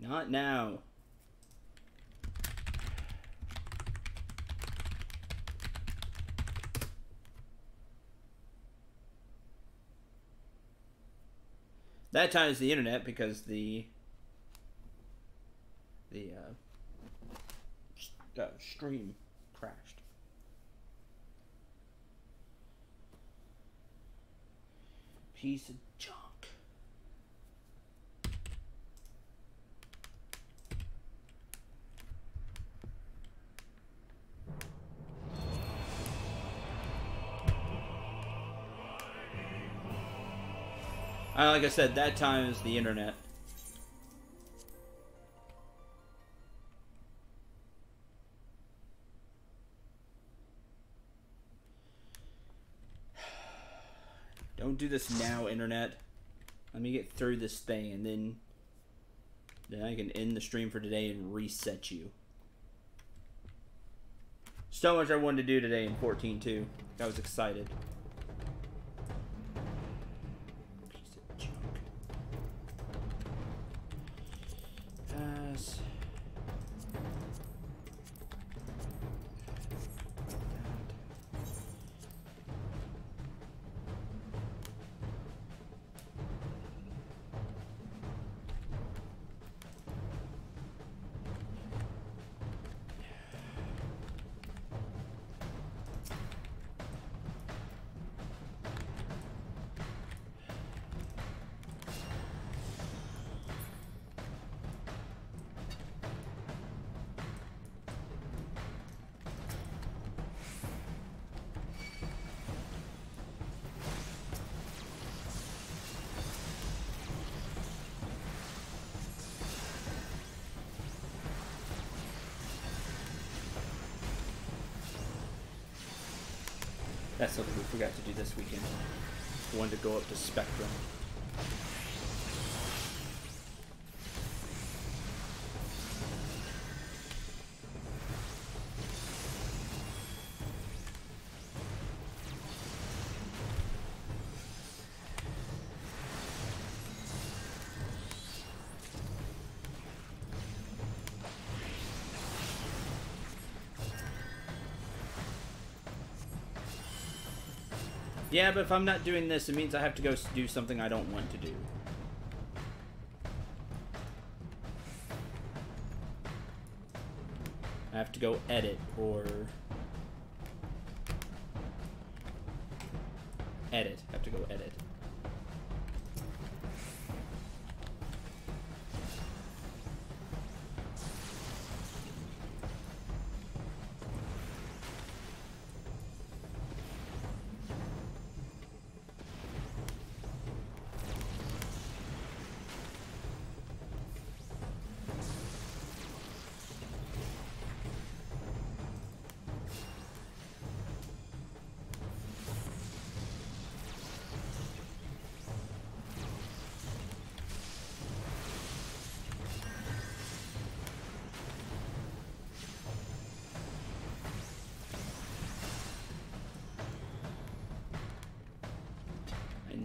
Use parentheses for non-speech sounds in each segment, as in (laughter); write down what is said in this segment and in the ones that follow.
Not now. That time is the internet because the the uh, uh, stream crashed. Piece of Like I said, that time is the internet. (sighs) Don't do this now, internet. Let me get through this thing, and then then I can end the stream for today and reset you. So much I wanted to do today in 14.2. I was excited. Go up to Spectrum. Yeah, but if I'm not doing this, it means I have to go do something I don't want to do. I have to go edit or edit. I have to go edit.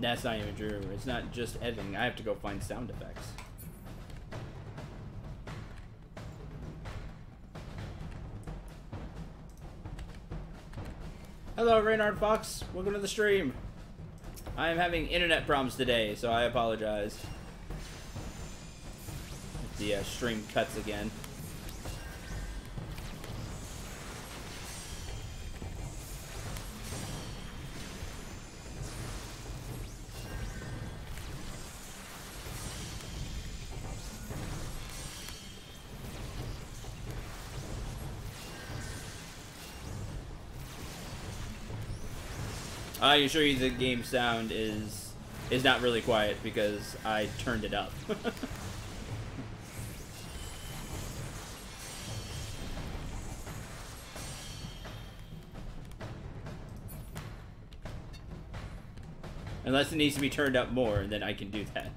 That's not even true. It's not just editing. I have to go find sound effects. Hello, Reynard Fox. Welcome to the stream. I am having internet problems today, so I apologize. The uh, stream cuts again. I assure you the game sound is is not really quiet because I turned it up. (laughs) Unless it needs to be turned up more, then I can do that.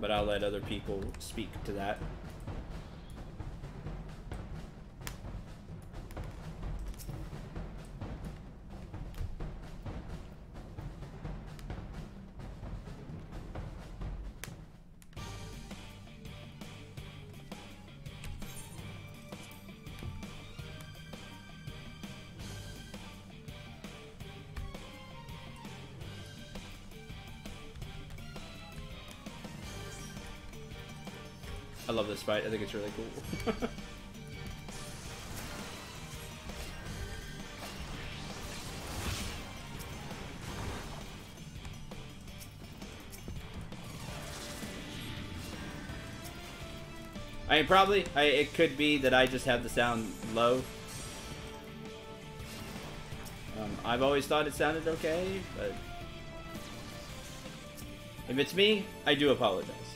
But I'll let other people speak to that. Fight. I think it's really cool. (laughs) I mean, probably, I, it could be that I just have the sound low. Um, I've always thought it sounded okay, but... If it's me, I do apologize.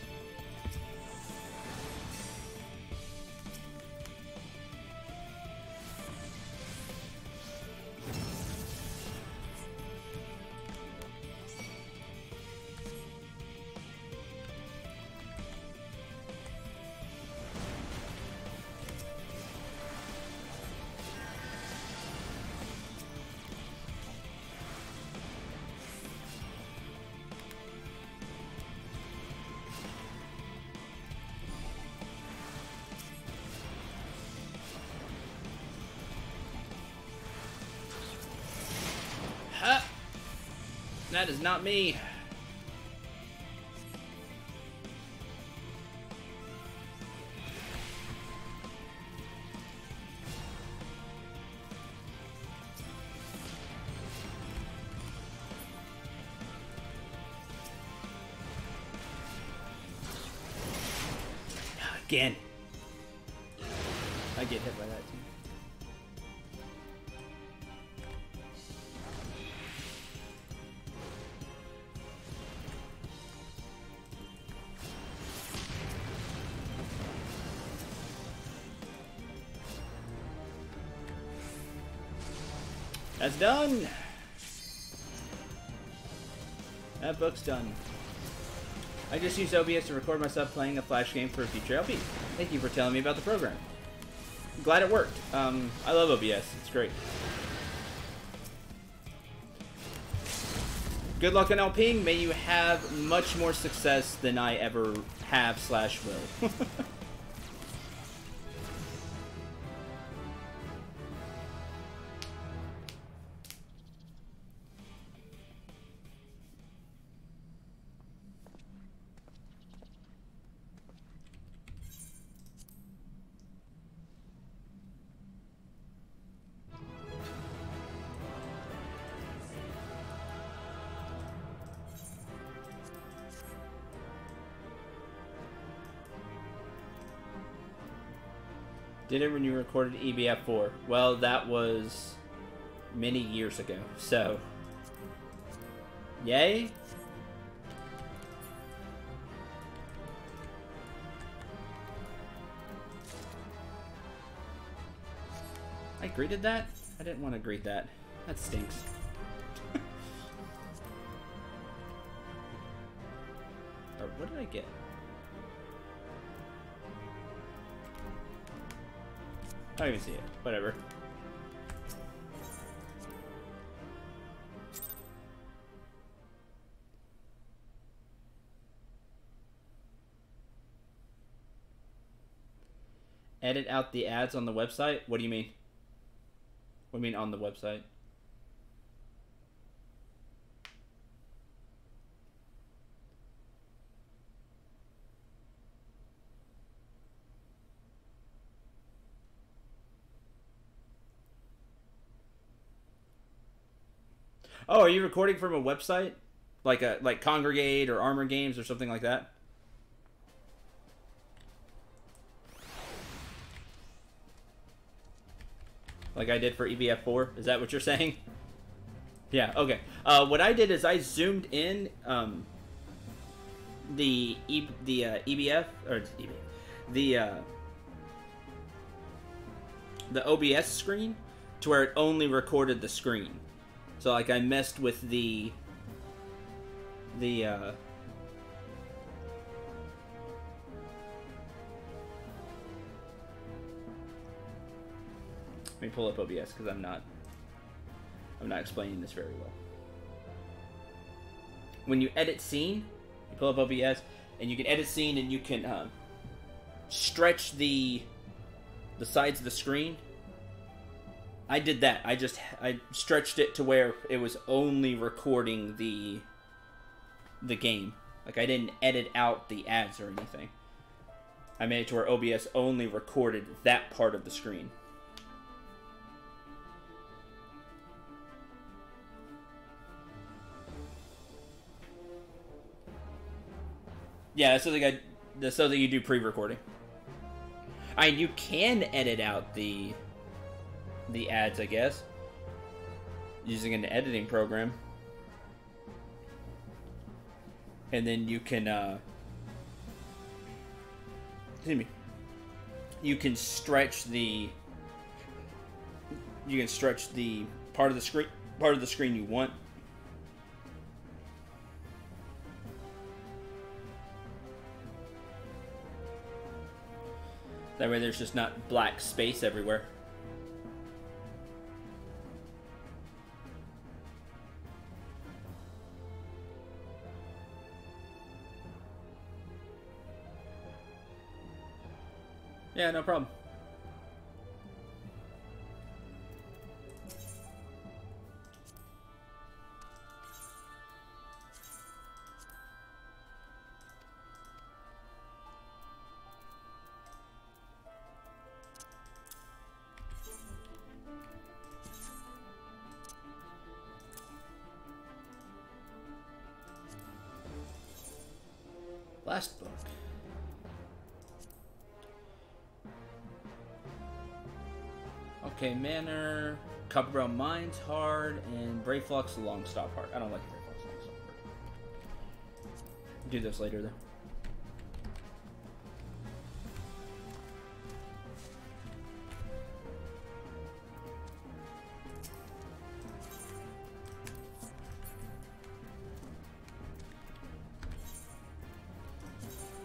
That is not me. Done. That book's done. I just used OBS to record myself playing a Flash game for a future LP. Thank you for telling me about the program. I'm glad it worked. Um, I love OBS. It's great. Good luck on LPing. May you have much more success than I ever have slash will. (laughs) Did it when you recorded EBF4? Well, that was many years ago. So, yay? I greeted that? I didn't want to greet that. That stinks. (laughs) or what did I get? I don't even see it. Whatever. Edit out the ads on the website? What do you mean? What do you mean on the website? Oh, are you recording from a website? Like a like Kongregate or Armor Games or something like that? Like I did for EBF4? Is that what you're saying? Yeah, okay. Uh, what I did is I zoomed in um, the e the uh, EBF or EBF, the uh, the OBS screen to where it only recorded the screen. So like I messed with the the uh Let me pull up OBS because I'm not I'm not explaining this very well. When you edit scene, you pull up OBS and you can edit scene and you can um, stretch the the sides of the screen I did that. I just I stretched it to where it was only recording the the game. Like I didn't edit out the ads or anything. I made it to where OBS only recorded that part of the screen. Yeah, that's something I. That's something you do pre-recording. I you can edit out the the ads, I guess, using an editing program, and then you can. Uh, excuse me. You can stretch the. You can stretch the part of the screen part of the screen you want That way there's just not black space everywhere. Yeah, no problem. Okay, Manor, Copperbell Mines hard, and Brayflox Longstop hard. I don't like Brayflox Longstop hard. Do this later though.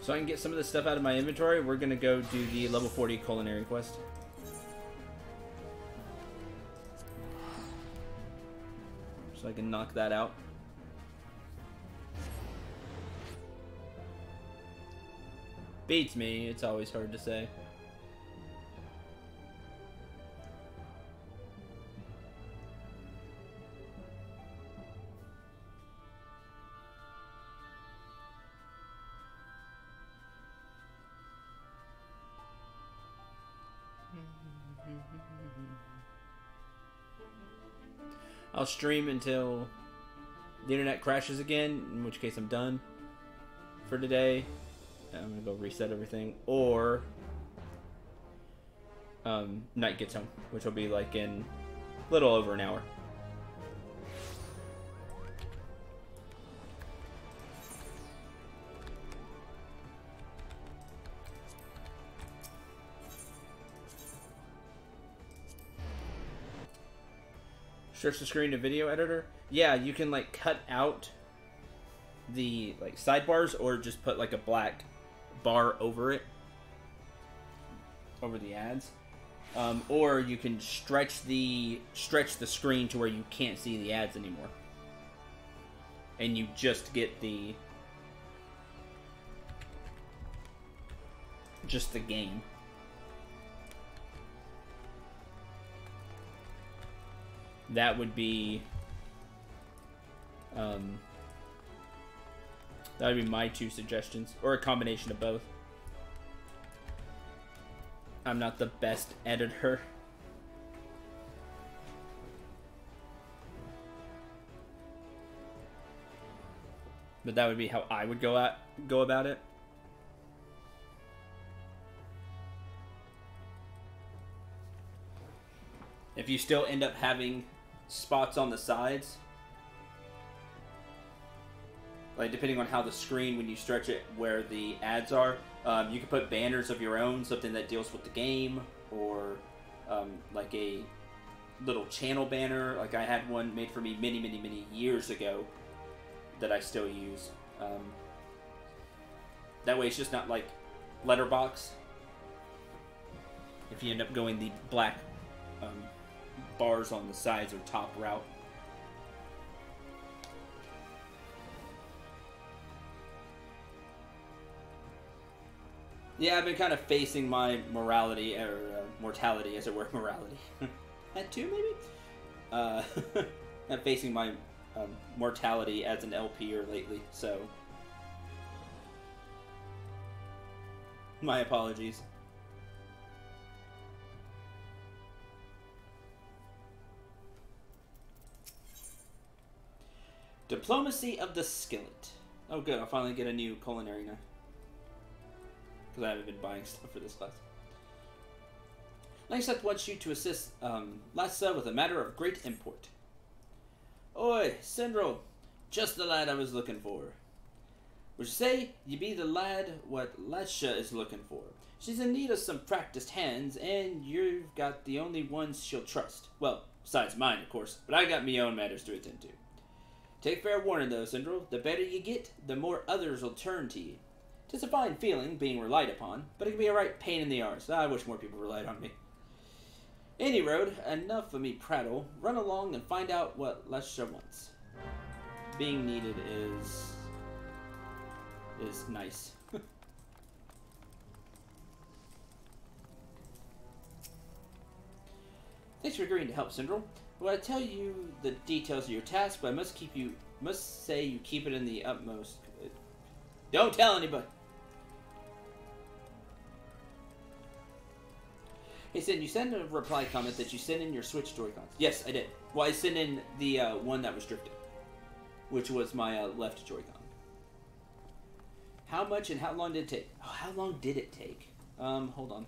So I can get some of this stuff out of my inventory, we're gonna go do the level 40 culinary quest. I can knock that out. Beats me, it's always hard to say. Stream until the internet crashes again, in which case I'm done for today. I'm gonna go reset everything, or um, night gets home, which will be like in a little over an hour. Stretch the screen to video editor. Yeah, you can like cut out the like sidebars or just put like a black bar over it. Over the ads. Um, or you can stretch the stretch the screen to where you can't see the ads anymore. And you just get the just the game that would be um, that would be my two suggestions or a combination of both. I'm not the best editor. But that would be how i would go at go about it. If you still end up having spots on the sides. Like depending on how the screen, when you stretch it, where the ads are, um, you can put banners of your own, something that deals with the game, or um, like a little channel banner. Like I had one made for me many, many, many years ago that I still use. Um, that way, it's just not like letterbox. If you end up going the black um, bars on the sides or top route. Yeah, I've been kind of facing my morality or uh, mortality, as it were, (laughs) morality. At two, maybe. Uh, (laughs) I'm facing my um, mortality as an LPer lately, so My apologies. Diplomacy of the Skillet. Oh, good. I'll finally get a new culinary knife. Because I haven't been buying stuff for this class. Lyngsath wants you to assist um, Lassa with a matter of great import. Oi, Cendril, just the lad I was looking for. Would you say you be the lad what Lasha is looking for? She's in need of some practiced hands, and you've got the only ones she'll trust. Well, besides mine, of course, but I got me own matters to attend to. Take fair warning, though, Cendril. The better you get, the more others will turn to you. Tis a fine feeling, being relied upon, but it can be a right pain in the arse. I wish more people relied on me. Any road, enough of me prattle. Run along and find out what Lesha wants. Being needed is is nice. (laughs) Thanks for agreeing to help, Cendril. Well, I tell you the details of your task, but I must keep you must say you keep it in the utmost. Don't tell anybody. Hey, Sin, you sent a reply comment that you sent in your Switch Joy-Cons. Yes, I did. Well, I sent in the uh, one that was drifting, which was my uh, left Joy-Con. How much and how long did it take? Oh, how long did it take? Um, hold on.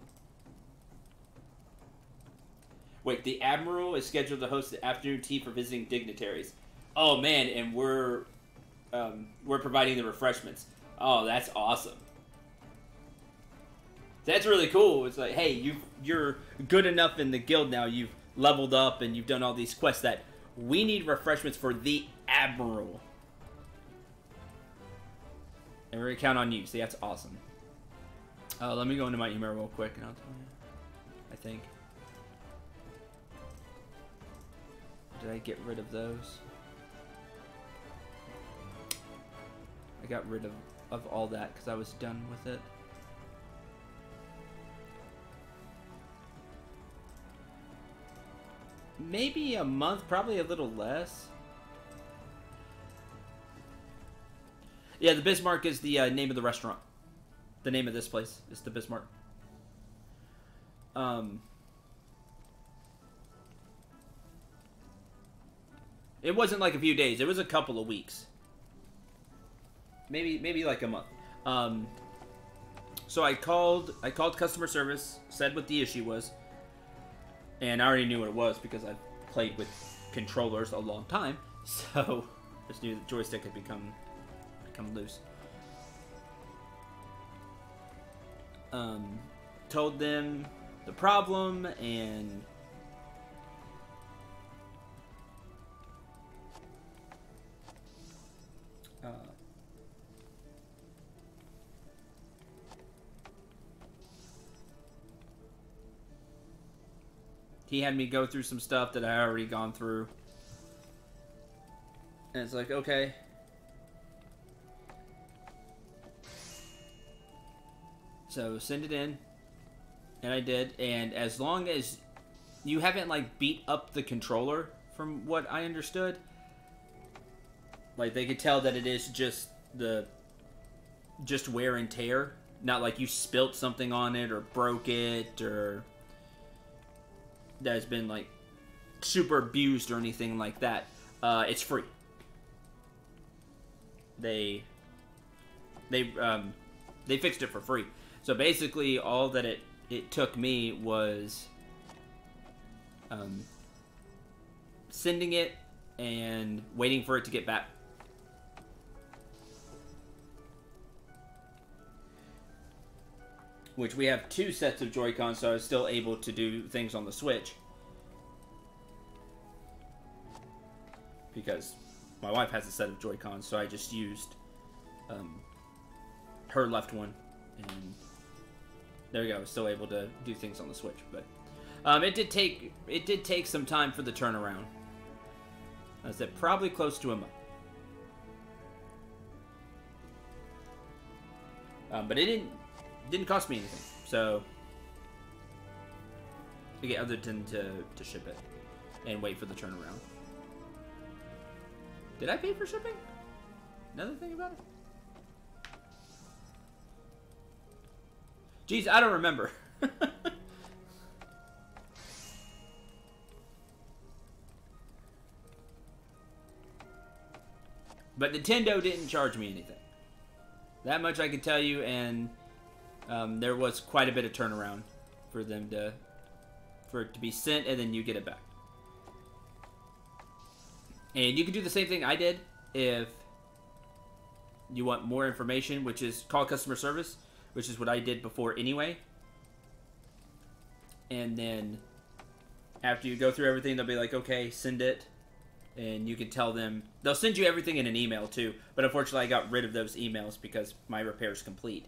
Wait, the Admiral is scheduled to host the afternoon tea for visiting dignitaries. Oh man, and we're um, we're providing the refreshments. Oh, that's awesome. That's really cool. It's like, hey, you you're good enough in the guild now. You've leveled up and you've done all these quests that we need refreshments for the Admiral. And we're gonna count on you. See, that's awesome. Uh, let me go into my email real quick and I'll tell you. I think. Did I get rid of those? I got rid of, of all that because I was done with it. Maybe a month, probably a little less. Yeah, the Bismarck is the uh, name of the restaurant. The name of this place is the Bismarck. Um, it wasn't like a few days. It was a couple of weeks. Maybe maybe like a month. Um, so I called I called customer service, said what the issue was, and I already knew what it was because I've played with controllers a long time. (laughs) So just knew the joystick had become come loose. Um, told them the problem and he had me go through some stuff that I already gone through. And it's like, okay, So send it in. And I did. And as long as you haven't like beat up the controller from what I understood, like they could tell that it is just the just wear and tear, not like you spilt something on it or broke it or that has been like super abused or anything like that. Uh, it's free. They they um, they fixed it for free. So basically, all that it it took me was um, sending it and waiting for it to get back. Which we have two sets of Joy-Cons, so I was still able to do things on the Switch. Because my wife has a set of Joy-Cons, so I just used um, her left one and there we go. I was still able to do things on the Switch, but um, it did take it did take some time for the turnaround. I said probably close to a month. Um, but it didn't didn't cost me anything. So again, other than to to ship it and wait for the turnaround. Did I pay for shipping? Another thing about it. Jeez, I don't remember. (laughs) but Nintendo didn't charge me anything. That much I can tell you, and um, there was quite a bit of turnaround for them to for it to be sent, and then you get it back. And you can do the same thing I did if you want more information, which is call customer service, which is what I did before anyway. And then after you go through everything, they'll be like, okay, send it. And you can tell them, they'll send you everything in an email too. But unfortunately, I got rid of those emails because my repair is complete.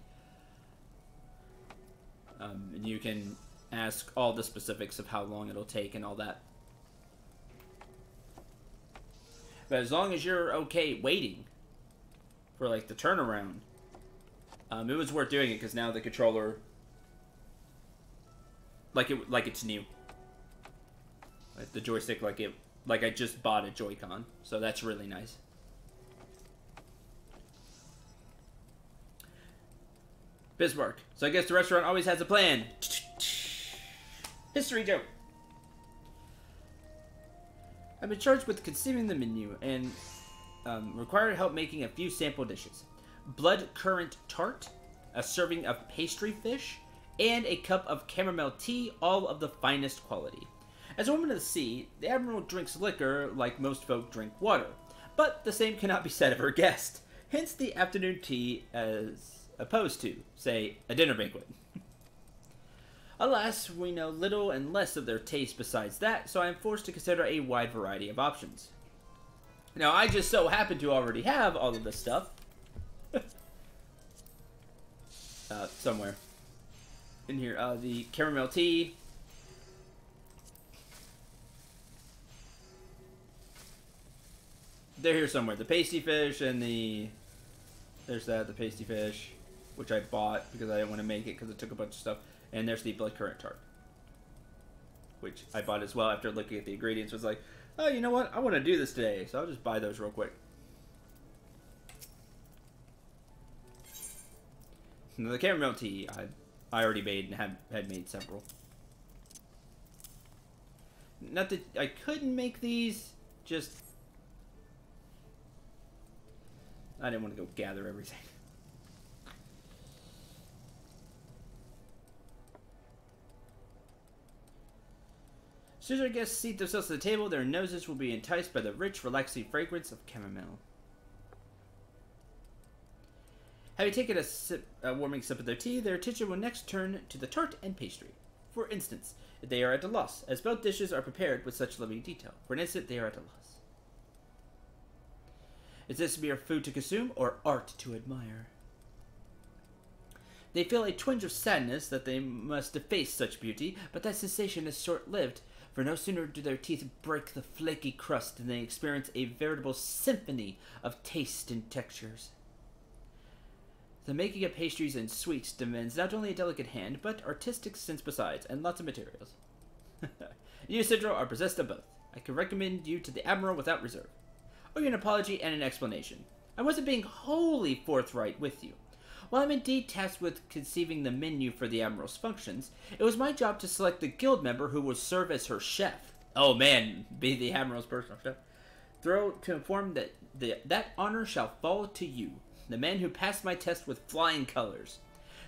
Um, and you can ask all the specifics of how long it'll take and all that. But as long as you're okay waiting for like the turnaround, um, it was worth doing it because now the controller, like it, like it's new. Like the joystick, like it, like I just bought a Joy-Con, so that's really nice. Bismarck. So I guess the restaurant always has a plan. History joke. I've been charged with conceiving the menu and um, required help making a few sample dishes. Blood currant tart, a serving of pastry fish, and a cup of chamomile tea, all of the finest quality. As a woman of the sea, the Admiral drinks liquor like most folk drink water, but the same cannot be said of her guest, hence the afternoon tea as opposed to, say, a dinner banquet. Alas, we know little and less of their taste besides that, so I am forced to consider a wide variety of options. Now, I just so happen to already have all of this stuff. (laughs) uh, somewhere. In here, uh, the caramel tea. They're here somewhere. The pasty fish and the... There's that, the pasty fish, which I bought because I didn't want to make it because it took a bunch of stuff. And there's the blood currant tart, which I bought as well after looking at the ingredients. Was like, oh, you know what? I want to do this today, so I'll just buy those real quick. the chamomile tea, I I already made and had had made several. Not that I couldn't make these, just I didn't want to go gather everything. Soon as our guests seat themselves at the table, their noses will be enticed by the rich, relaxing fragrance of chamomile. Having taken a, sip, a warming sip of their tea, their attention will next turn to the tart and pastry. For instance, if they are at a loss, as both dishes are prepared with such loving detail. For an instant, they are at a loss. Is this mere food to consume or art to admire? They feel a twinge of sadness that they must deface such beauty, but that sensation is short lived, for no sooner do their teeth break the flaky crust than they experience a veritable symphony of taste and textures. The making of pastries and sweets demands not only a delicate hand, but artistic sense besides, and lots of materials. (laughs) you, Sidro, are possessed of both. I can recommend you to the Admiral without reserve. Owe you an apology and an explanation. I wasn't being wholly forthright with you. While I'm indeed tasked with conceiving the menu for the Admiral's functions, it was my job to select the guild member who will serve as her chef. Oh man, be the Admiral's personal chef. Throw to inform that the, that honor shall fall to you, the man who passed my test with flying colors.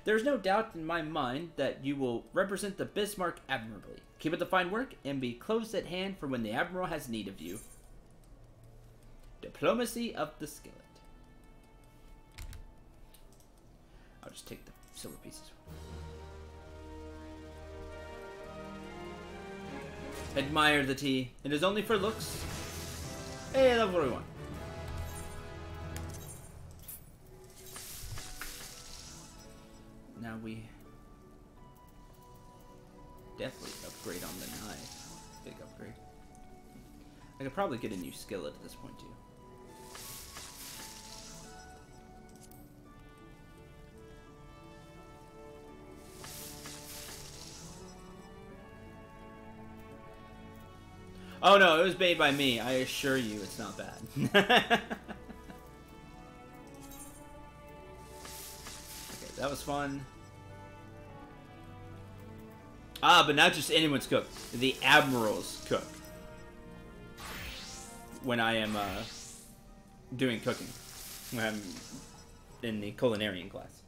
There is no doubt in my mind that you will represent the Bismarck admirably. Keep up the fine work and be close at hand for when the Admiral has need of you. Diplomacy of the Skillet. I'll just take the silver pieces. Admire the tea. It is only for looks. Hey, level 41. Now we definitely upgrade on the knife. Big upgrade. I could probably get a new skillet at this point too. Oh no, it was made by me. I assure you it's not bad. (laughs) okay, that was fun. Ah, but not just anyone's cook. The admiral's cook. When I am uh, doing cooking. When I'm in the culinarian class.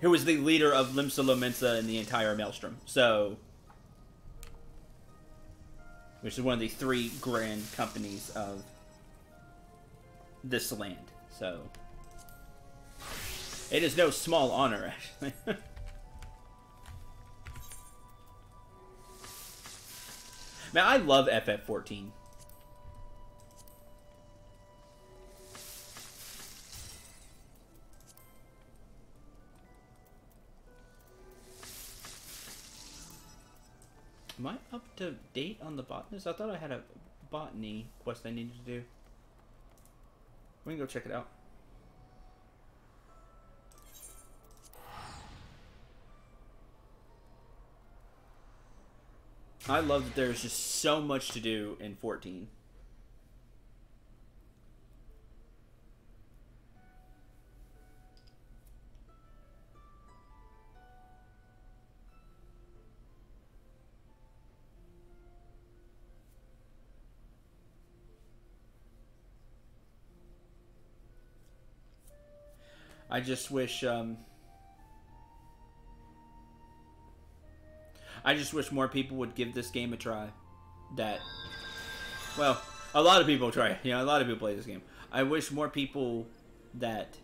Who was the leader of Limsa Lominsa in the entire Maelstrom. So, which is one of the three grand companies of this land. So, it is no small honor, actually. (laughs) Man, I love FF14. Am I up to date on the botanist? I thought I had a botany quest I needed to do. We can go check it out. I love that there's just so much to do in 14. I just wish um, I just wish more people would give this game a try. That, well, a lot of people try. You know, a lot of people play this game. I wish more people that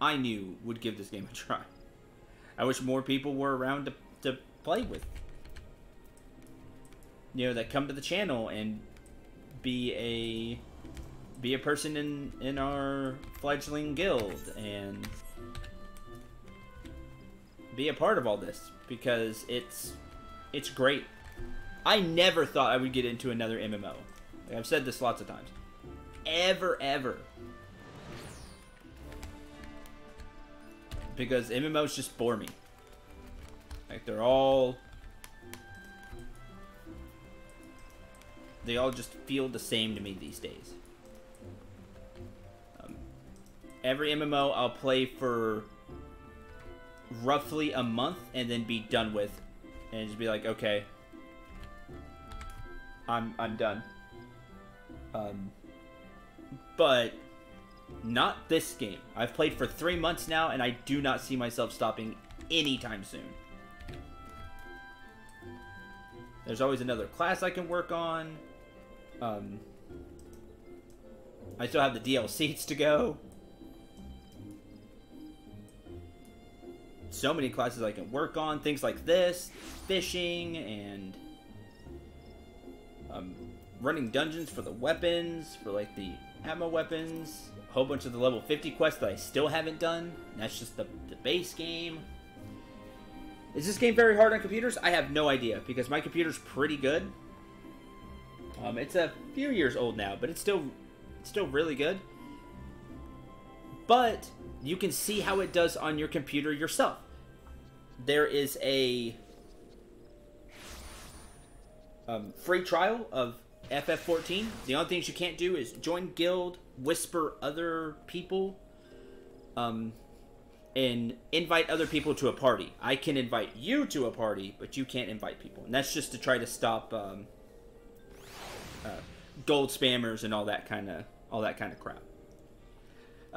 I knew would give this game a (laughs) try. I wish more people were around to, to play with. You know, that come to the channel and be a be a person in in our fledgling guild and be a part of all this because it's it's great. I never thought I would get into another MMO. I've said this lots of times. Ever, ever. Because MMOs just bore me. Like they're all they all just feel the same to me these days. Every MMO I'll play for roughly a month and then be done with and just be like, okay, I'm I'm done. Um, but not this game. I've played for three months now, and I do not see myself stopping anytime soon. There's always another class I can work on. Um, I still have the DLCs to go. So many classes I can work on. Things like this, fishing, and um, running dungeons for the weapons, for like the ammo weapons. A whole bunch of the level 50 quests that I still haven't done. That's just the, the base game. Is this game very hard on computers? I have no idea because my computer's pretty good. Um, it's a few years old now, but it's still it's still really good. But you can see how it does on your computer yourself. There is a um, free trial of FF14. The only things you can't do is join guild, whisper other people, um, and invite other people to a party. I can invite you to a party, but you can't invite people, and that's just to try to stop um, uh, gold spammers and all that kind of all that kind of crap.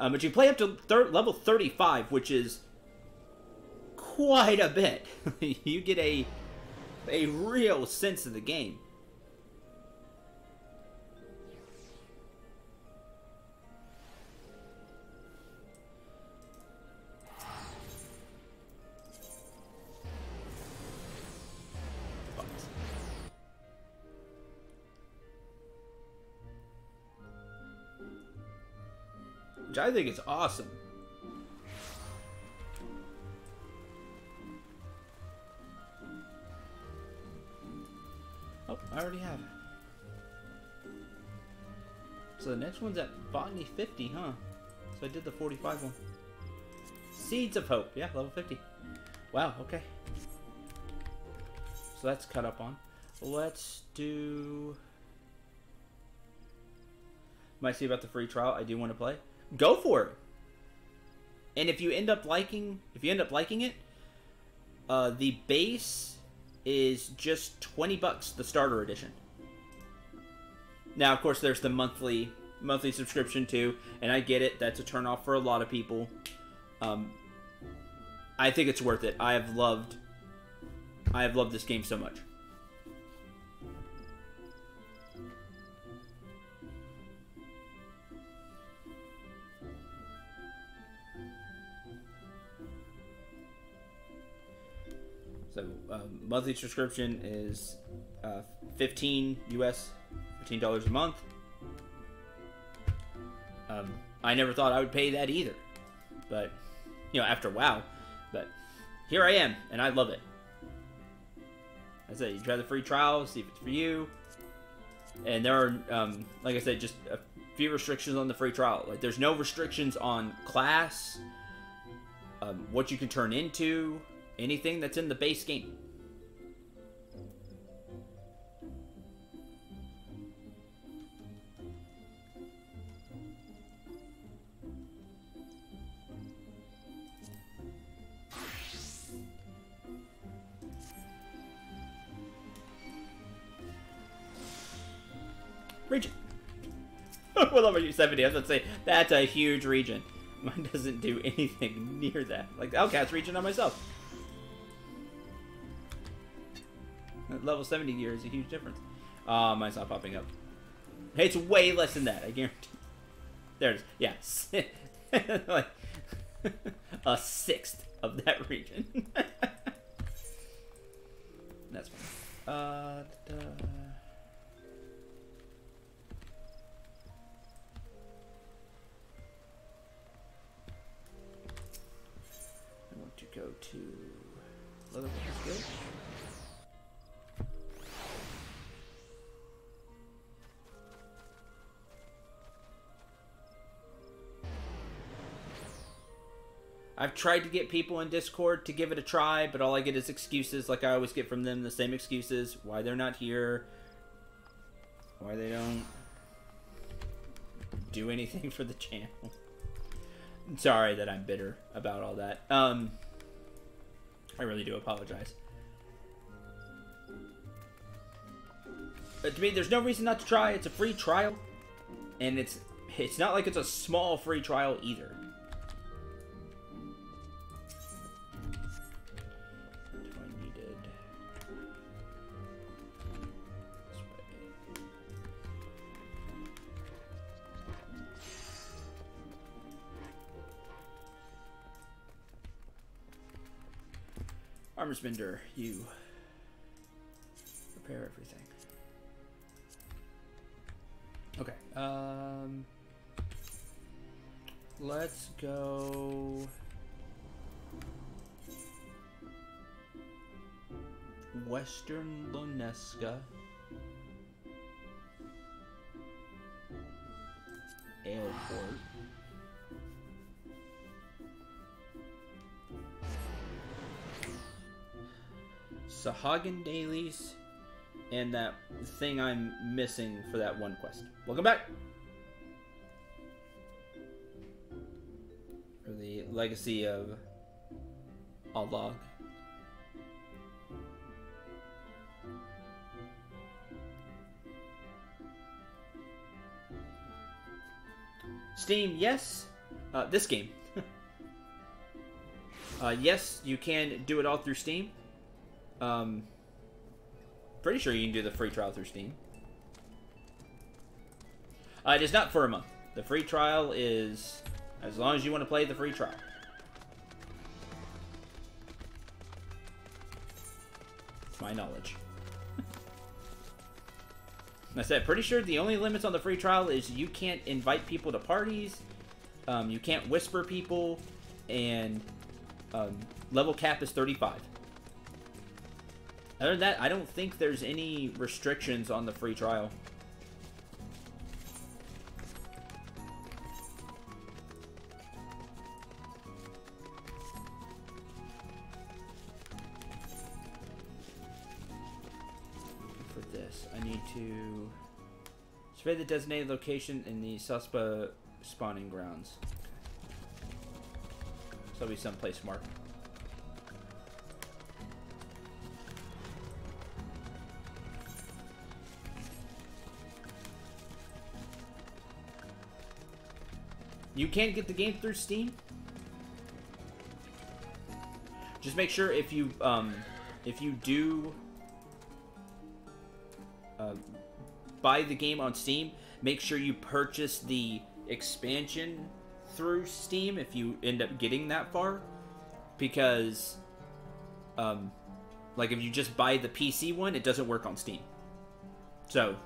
Um, but you play up to thir- level 35, which is quite a bit. (laughs) you get a a real sense of the game. Which I think is awesome. Oh, I already have. So the next one's at Botany 50, huh? So I did the 45 one. Seeds of Hope. Yeah, level 50. Wow, okay. So that's cut up on. Let's do... Might see about the free trial. I do want to play. Go for it. And if you end up liking, if you end up liking it, Uh, the base is just 20 bucks, the starter edition. Now, of course, there's the monthly monthly subscription too, and I get it. That's a turnoff for a lot of people. Um, I think it's worth it. I have loved, I have loved this game so much. Monthly subscription is uh, 15 US, $15 a month. Um, I never thought I would pay that either, but you know, after WoW, but here I am, and I love it. I said, you try the free trial, see if it's for you. And there are, um, like I said, just a few restrictions on the free trial. Like, there's no restrictions on class, um, what you can turn into, anything that's in the base game. (laughs) are you? 70. I was going to say, that's a huge region. (laughs) Mine doesn't do anything near that. Like Outcast region on myself. Level 70 gear is a huge difference. Uh, mine's not popping up. Hey, it's way less than that, I guarantee. There it is. Yes. (laughs) like a sixth of that region. That's fine. Uh, da -da. To Leatherwood Guild. I've tried to get people in Discord to give it a try, but all I get is excuses like I always get from them, the same excuses. Why they're not here. Why they don't do anything (laughs) for the channel. I'm sorry that I'm bitter about all that. Um, I really do apologize. But to me, there's no reason not to try. It's a free trial. And it's it's not like it's a small free trial either. Armor Spender, you repair everything. Okay, um, let's go Western La Noscea. Airport. Sahagin dailies, and that thing I'm missing for that one quest. Welcome back! For the legacy of Allag. Steam, yes. Uh, this game. (laughs) uh, yes, you can do it all through Steam. Um, pretty sure you can do the free trial through Steam. Uh, it is not for a month. The free trial is as long as you want to play the free trial. my knowledge. (laughs) I said, pretty sure the only limits on the free trial is you can't invite people to parties, um, you can't whisper people, and um, level cap is 35. Other than that, I don't think there's any restrictions on the free trial. For this, I need to survey the designated location in the Sapsa spawning grounds. So that'll be someplace marked. You can get the game through Steam. Just make sure if you um, if you do uh, buy the game on Steam, make sure you purchase the expansion through Steam if you end up getting that far, because um, like if you just buy the PC one, it doesn't work on Steam. So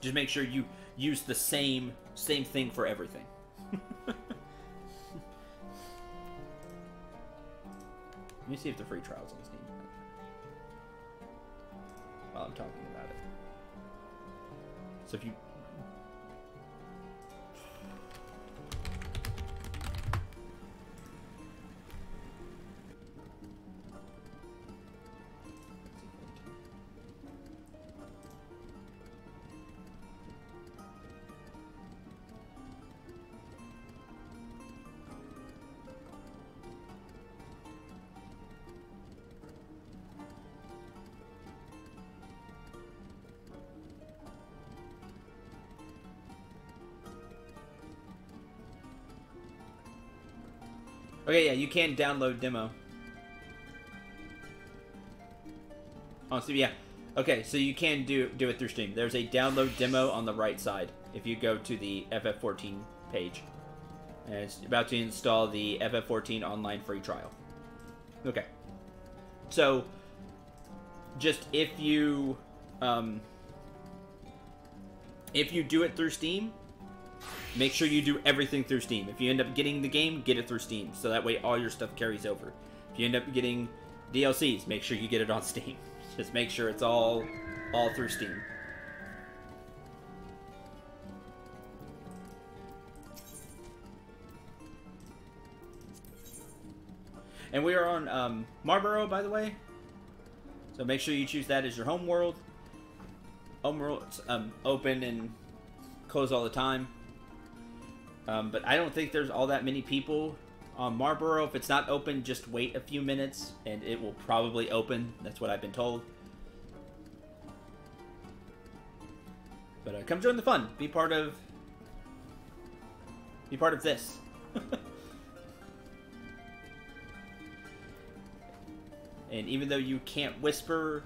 just make sure you use the same same thing for everything. (laughs) Let me see if the free trial's on Steam. While I'm talking about it. So if you Okay, yeah, you can download demo. Oh, so yeah. Okay, so you can do do it through Steam. There's a download demo on the right side if you go to the FF14 page. And it's about to install the FF14 online free trial. Okay. So, just if you, um, if you do it through Steam, make sure you do everything through Steam. If you end up getting the game, get it through Steam. So that way all your stuff carries over. If you end up getting DLCs, make sure you get it on (laughs) Steam. Just make sure it's all all through Steam. And we are on um, Malboro, by the way. So make sure you choose that as your home world. Home world's um, open and closed all the time. Um, but I don't think there's all that many people on Malboro. If it's not open, just wait a few minutes and it will probably open. That's what I've been told. But uh, come join the fun. Be part of. Be part of this. (laughs) and even though you can't whisper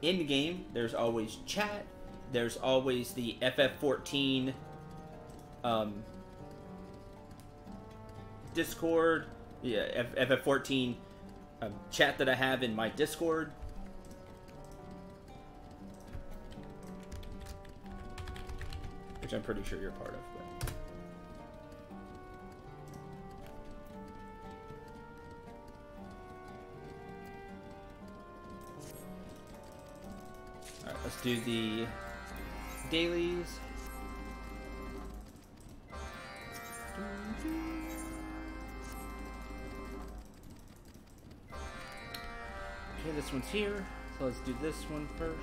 in game, there's always chat. There's always the FF14 um, Discord, yeah, FF14 um, chat that I have in my Discord. Which I'm pretty sure you're part of. But... Alright, let's do the dailies. This one's here. So let's do this one first.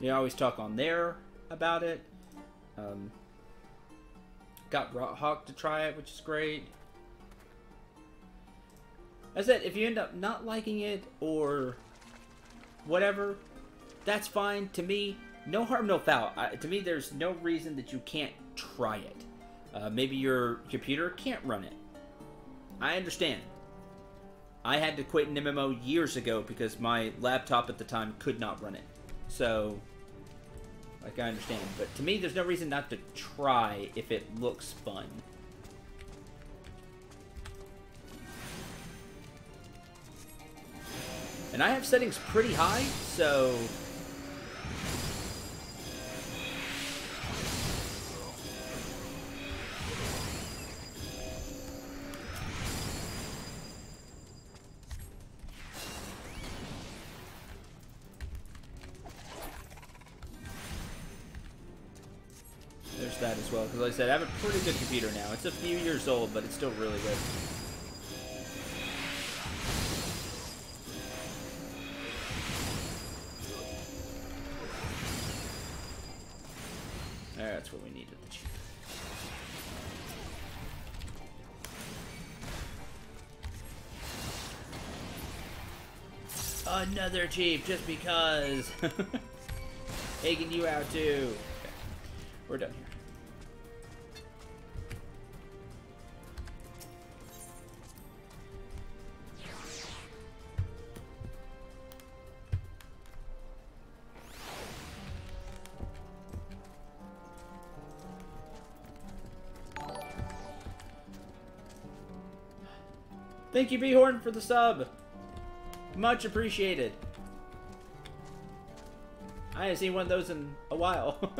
They always talk on there about it. Um, got Hawk to try it, which is great. I said, if you end up not liking it or whatever, that's fine. To me, no harm, no foul. I, to me, there's no reason that you can't try it. Uh, maybe your computer can't run it. I understand. I had to quit an MMO years ago because my laptop at the time could not run it. So, like, I understand. But to me, there's no reason not to try if it looks fun. And I have settings pretty high, so said, I have a pretty good computer now. It's a few years old, but it's still really good. That's what we needed. Another chief, just because. (laughs) Taking you out too. Okay. We're done here. Thank you, B-Horn, for the sub. Much appreciated. I haven't seen one of those in a while.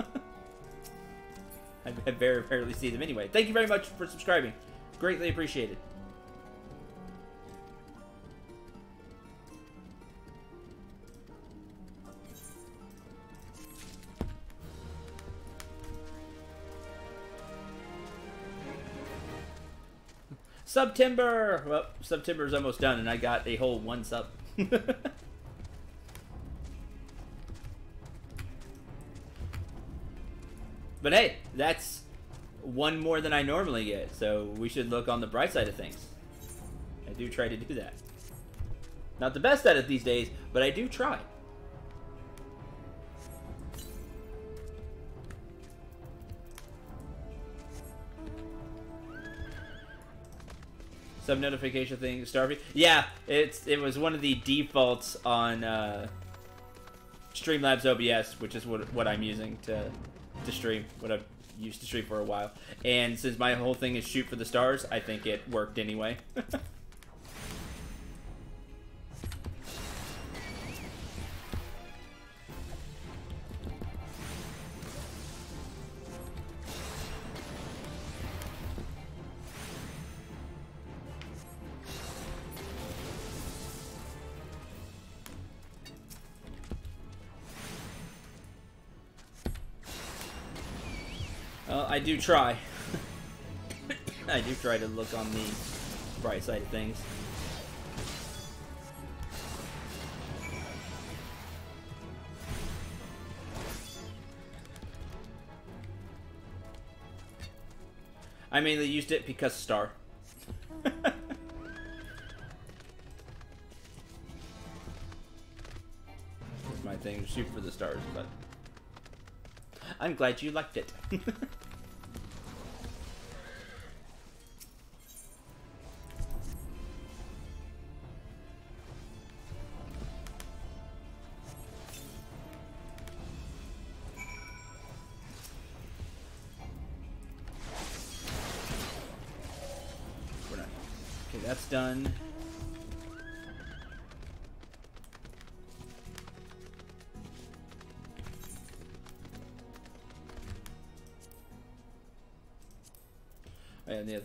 (laughs) I very rarely see them anyway. Thank you very much for subscribing. Greatly appreciated. September! Well, September's almost done, and I got a whole one sub. (laughs) But hey, that's one more than I normally get, so we should look on the bright side of things. I do try to do that. Not the best at it these days, but I do try. Sub notification thing, Starfy. Yeah, it's it was one of the defaults on uh, Streamlabs OBS, which is what what I'm using to to stream, what I've used to stream for a while. And since my whole thing is shoot for the stars, I think it worked anyway. (laughs) do try. I do try to look on the bright side of things. I mainly used it because star. (laughs) my thing, shoot for the stars, but I'm glad you liked it. (laughs)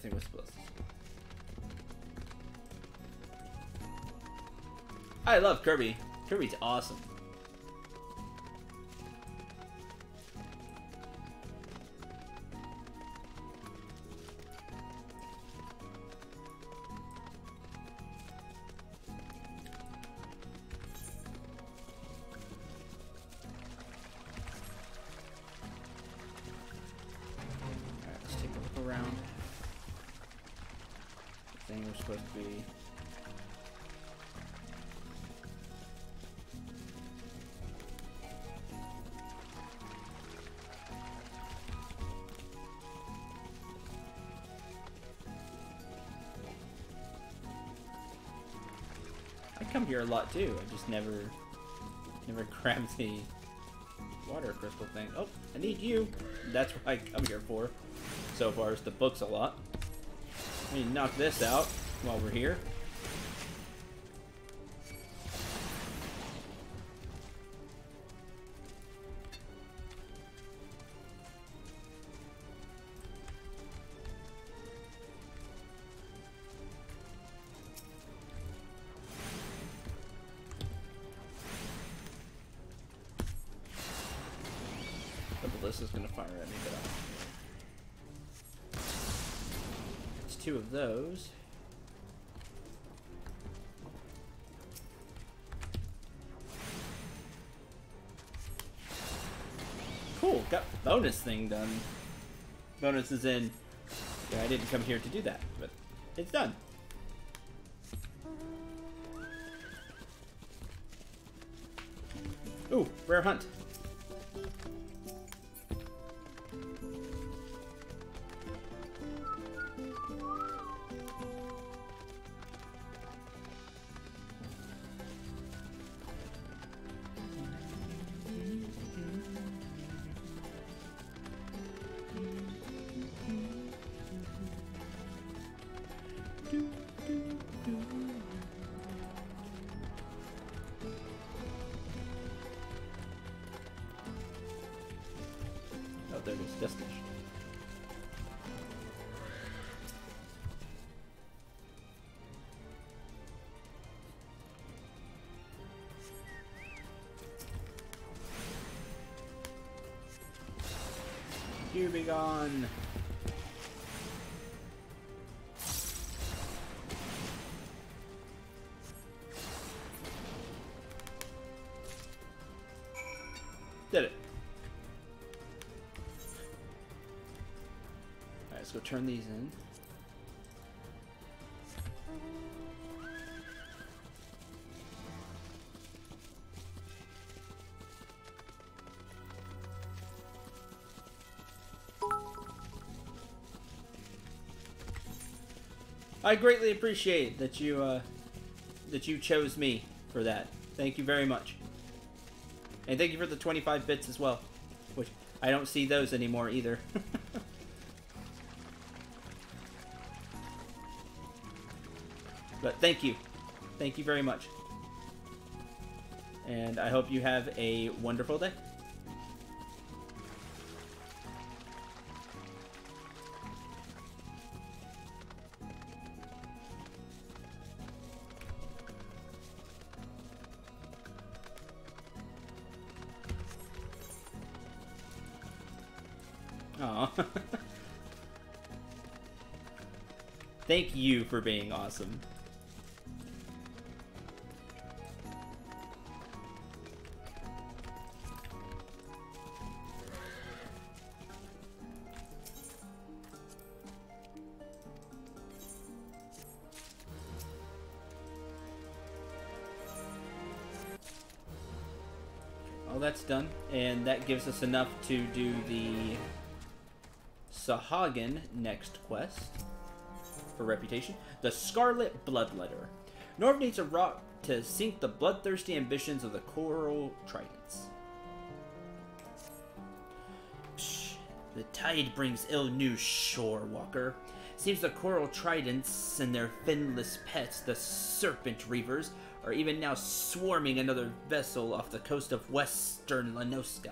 Oh, yeah, the other thing was supposed I love Kirby. Kirby's awesome. Here a lot too. I just never, never (laughs) grabbed the water crystal thing. Oh, I need you. That's what I come here for. So far, is the books a lot. Let me knock this out while we're here. thing done. Bonus is in. Yeah, I didn't come here to do that, but it's done. Ooh, rare hunt. You be gone. Did it. Alright, let's go turn these in. I greatly appreciate that you uh, that you chose me for that. Thank you very much. And thank you for the 25 bits as well. Which I don't see those anymore either. (laughs) but thank you. Thank you very much. And I hope you have a wonderful day. For being awesome. All that's done, and that gives us enough to do the Sahagin next quest for reputation. The Scarlet Bloodletter. Novv needs a rock to sink the bloodthirsty ambitions of the Coral Tridents. Psh, the tide brings ill news, Shorewalker. Seems the Coral Tridents and their finless pets, the Serpent Reavers, are even now swarming another vessel off the coast of western La Noscea.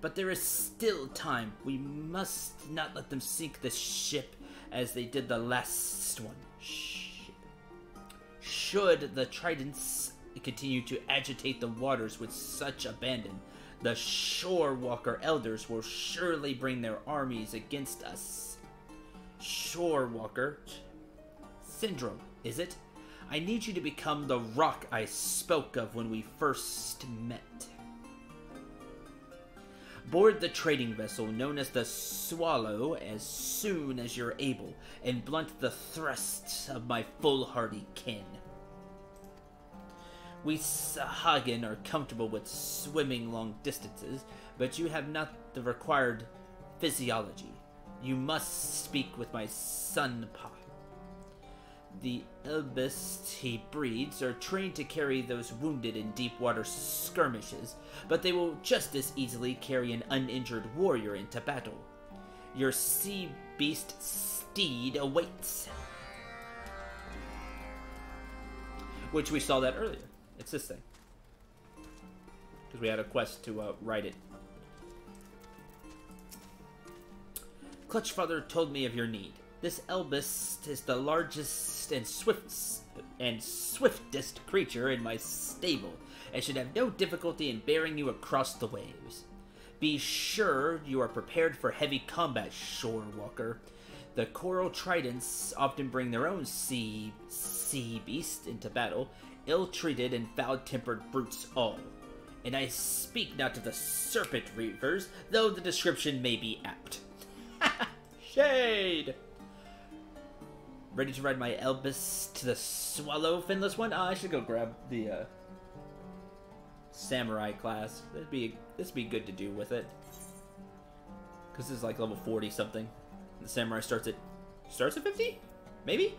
But there is still time. We must not let them sink this ship as they did the last one. Should the Tridents continue to agitate the waters with such abandon, the Shore Walker Elders will surely bring their armies against us. Shore Walker. Syndrome, is it? I need you to become the rock I spoke of when we first met. Board the trading vessel known as the Swallow as soon as you're able, and blunt the thrusts of my foolhardy kin. We Sahagin are comfortable with swimming long distances, but you have not the required physiology. You must speak with my son Pa. The Elbst he breeds are trained to carry those wounded in deep water skirmishes, but they will just as easily carry an uninjured warrior into battle. Your sea beast steed awaits. Which we saw that earlier. It's this thing. Because we had a quest to uh, ride it. Clutchfather told me of your need. This Elbst is the largest and swift and swiftest creature in my stable, and should have no difficulty in bearing you across the waves. Be sure you are prepared for heavy combat, Shorewalker. The coral tridents often bring their own sea sea beast into battle, ill-treated and foul-tempered brutes all. And I speak not of the serpent reavers, though the description may be apt. (laughs) Shade! Ready to ride my Elbst to the swallow finless one? Ah, I should go grab the uh, samurai class. That'd be this be good to do with it. Cause this is like level 40 something. The samurai starts at starts at 50? Maybe?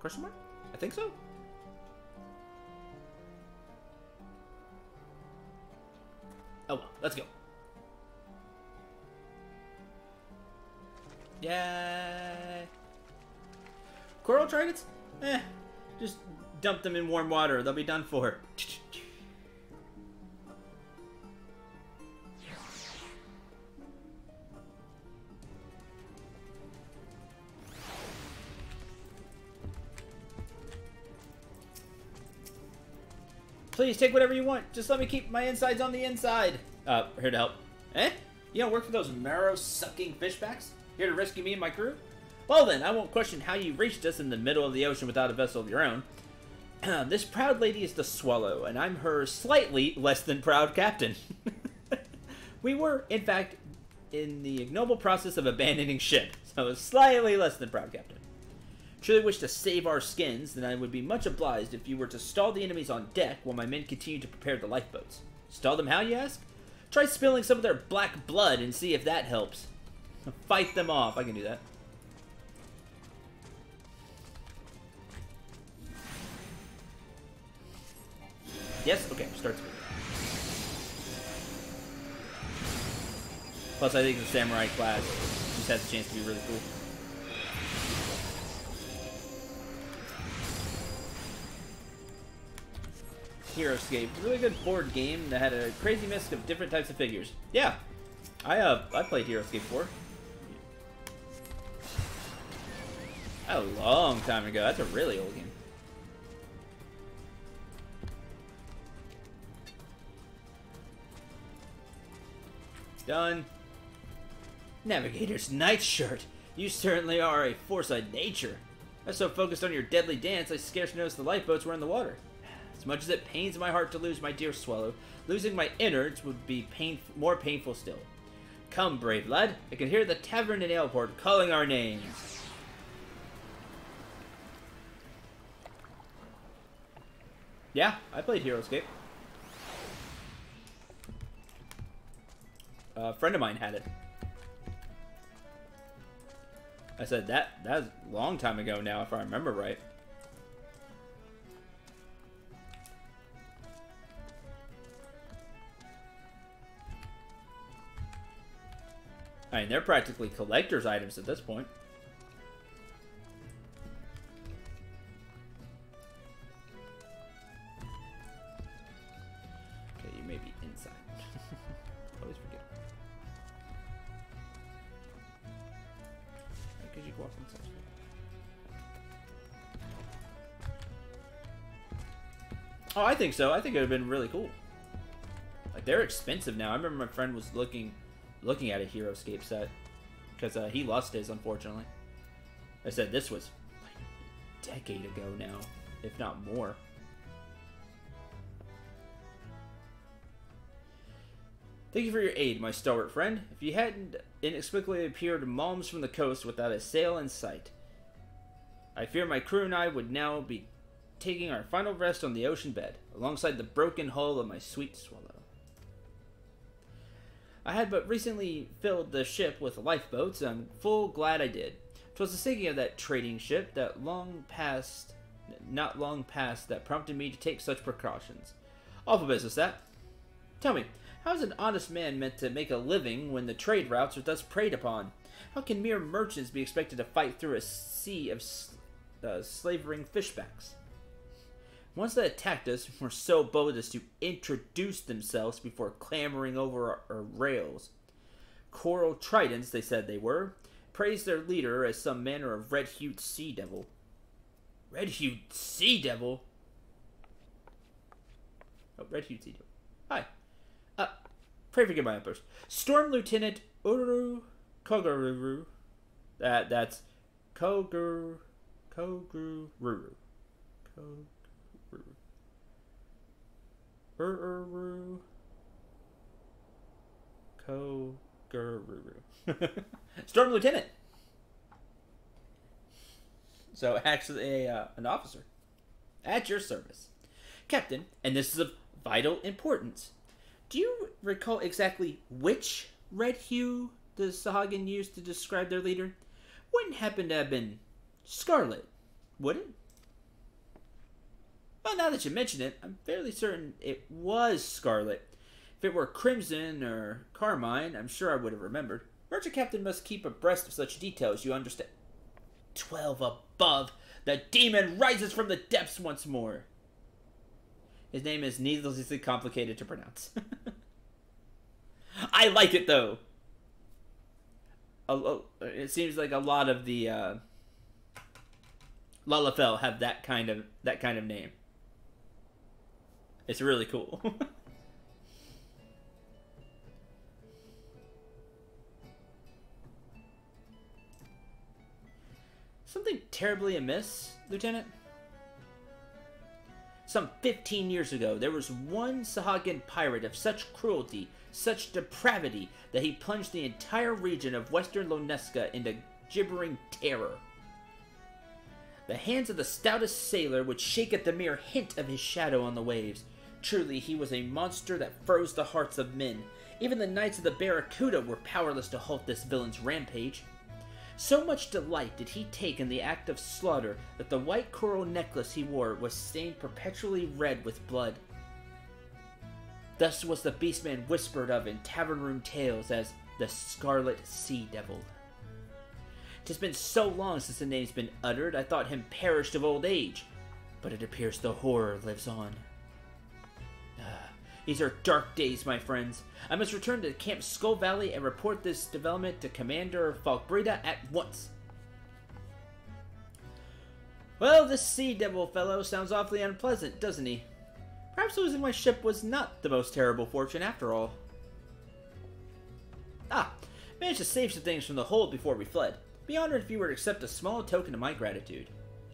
Question mark? I think so. Oh well, let's go. Yay! Coral tridents? Eh, just dump them in warm water. They'll be done for. Please take whatever you want. Just let me keep my insides on the inside. Uh, here to help. Eh? You don't work for those marrow-sucking fishbacks? Here to rescue me and my crew? Well then, I won't question how you reached us in the middle of the ocean without a vessel of your own. (clears throat) this proud lady is the Swallow, and I'm her slightly less than proud captain. (laughs) we were, in fact, in the ignoble process of abandoning ship, so slightly less than proud captain. Should wish to save our skins, then I would be much obliged if you were to stall the enemies on deck while my men continue to prepare the lifeboats. Stall them how, you ask? Try spilling some of their black blood and see if that helps. (laughs) Fight them off. I can do that. Yes? Okay, start with Plus, I think the Samurai class just has a chance to be really cool. HeroScape. Really good board game that had a crazy mix of different types of figures. Yeah, I uh I played HeroScape 4. A long time ago. That's a really old game. Done. Navigator's nightshirt. You certainly are a force of nature. I was so focused on your deadly dance, I scarce noticed the lifeboats were in the water. As much as it pains my heart to lose my dear Swallow, losing my innards would be more painful still. Come, brave lad, I can hear the tavern in Aleport calling our names. Yeah, I played A friend of mine had it. I said that that was a long time ago now, if I remember right. I mean, they're practically collector's items at this point. Think so. I think it would have been really cool. Like, they're expensive now. I remember my friend was looking looking at a HeroScape set because uh, he lost his, unfortunately. I said this was like a decade ago now, if not more. Thank you for your aid, my stalwart friend. If you hadn't inexplicably appeared malms from the coast without a sail in sight, I fear my crew and I would now be taking our final rest on the ocean bed, alongside the broken hull of my sweet swallow. I had but recently filled the ship with lifeboats, and I'm full glad I did. 'Twas the sinking of that trading ship that long past, not long past, that prompted me to take such precautions. Awful business, that. Tell me, how is an honest man meant to make a living when the trade routes are thus preyed upon? How can mere merchants be expected to fight through a sea of uh, slavering fishbacks? Ones they attacked us were so bold as to introduce themselves before clambering over our, our rails. Coral tridents, they said they were, praised their leader as some manner of red-hued sea devil. Red-hued sea devil? Oh, red-hued sea devil. Hi. Uh, pray forgive my outburst. Storm Lieutenant Uru Kogururu. That, that's Koguru, Kogururu. Kogururu. Uru Kogururu. (laughs) Storm Lieutenant. So actually a uh, an officer at your service. Captain, and this is of vital importance. Do you recall exactly which red hue the Sahagin used to describe their leader? Wouldn't happen to have been scarlet, would it? Well, now that you mention it, I'm fairly certain it was scarlet. If it were crimson or carmine, I'm sure I would have remembered. Merchant Captain must keep abreast of such details, you understand. Twelve above! The demon rises from the depths once more! His name is needlessly complicated to pronounce. (laughs) I like it though. it seems like a lot of the uh, Lalafell have that kind of that kind of name. It's really cool. (laughs) Something terribly amiss, Lieutenant? Some 15 years ago, there was one Sahagin pirate of such cruelty, such depravity, that he plunged the entire region of western La Noscea into gibbering terror. The hands of the stoutest sailor would shake at the mere hint of his shadow on the waves. Truly, he was a monster that froze the hearts of men. Even the knights of the Barracuda were powerless to halt this villain's rampage. So much delight did he take in the act of slaughter that the white coral necklace he wore was stained perpetually red with blood. Thus was the beastman whispered of in tavern room tales as the Scarlet Sea Devil. Tis been so long since the name's been uttered, I thought him perished of old age, but it appears the horror lives on. These are dark days, my friends. I must return to Camp Skull Valley and report this development to Commander Falkbreda at once. Well, this sea devil fellow sounds awfully unpleasant, doesn't he? Perhaps losing my ship was not the most terrible fortune after all. Ah, managed to save some things from the hold before we fled. Be honored if you were to accept a small token of my gratitude.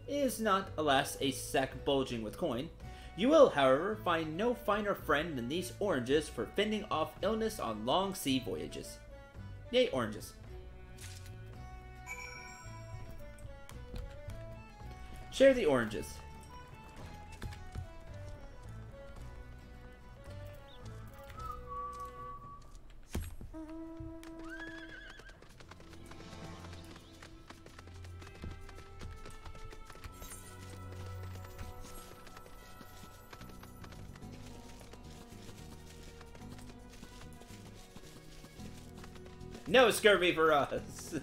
It is not, alas, a sack bulging with coin, you will, however, find no finer friend than these oranges for fending off illness on long sea voyages. Yay, oranges. Share the oranges. No scurvy for us.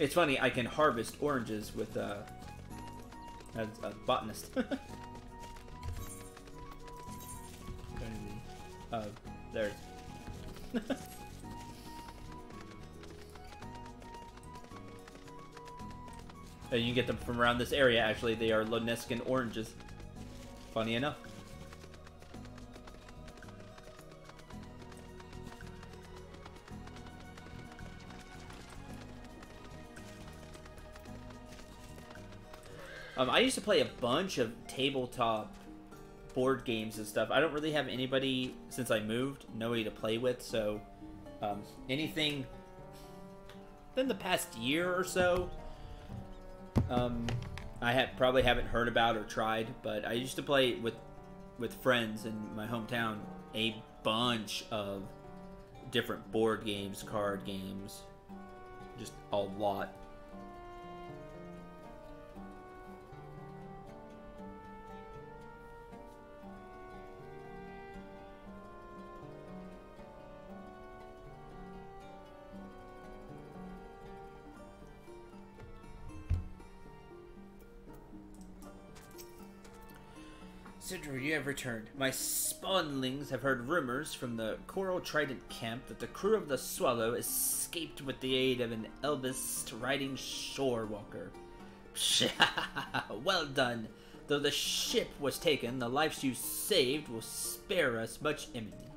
it's funny, I can harvest oranges with uh, as a botanist. (laughs) uh, there. (laughs) you can get them from around this area, actually. They are La Noscean oranges. Funny enough. Um, I used to play a bunch of tabletop board games and stuff. I don't really have anybody since I moved, nobody to play with, so um, anything in the past year or so, um, I have probably haven't heard about or tried, but I used to play with with friends in my hometown a bunch of different board games, card games, just a lot. You have returned. My spawnlings have heard rumors from the Coral Trident camp that the crew of the Swallow escaped with the aid of an Elbst riding shore walker. (laughs) well done. Though the ship was taken, the lives you saved will spare us much enmity.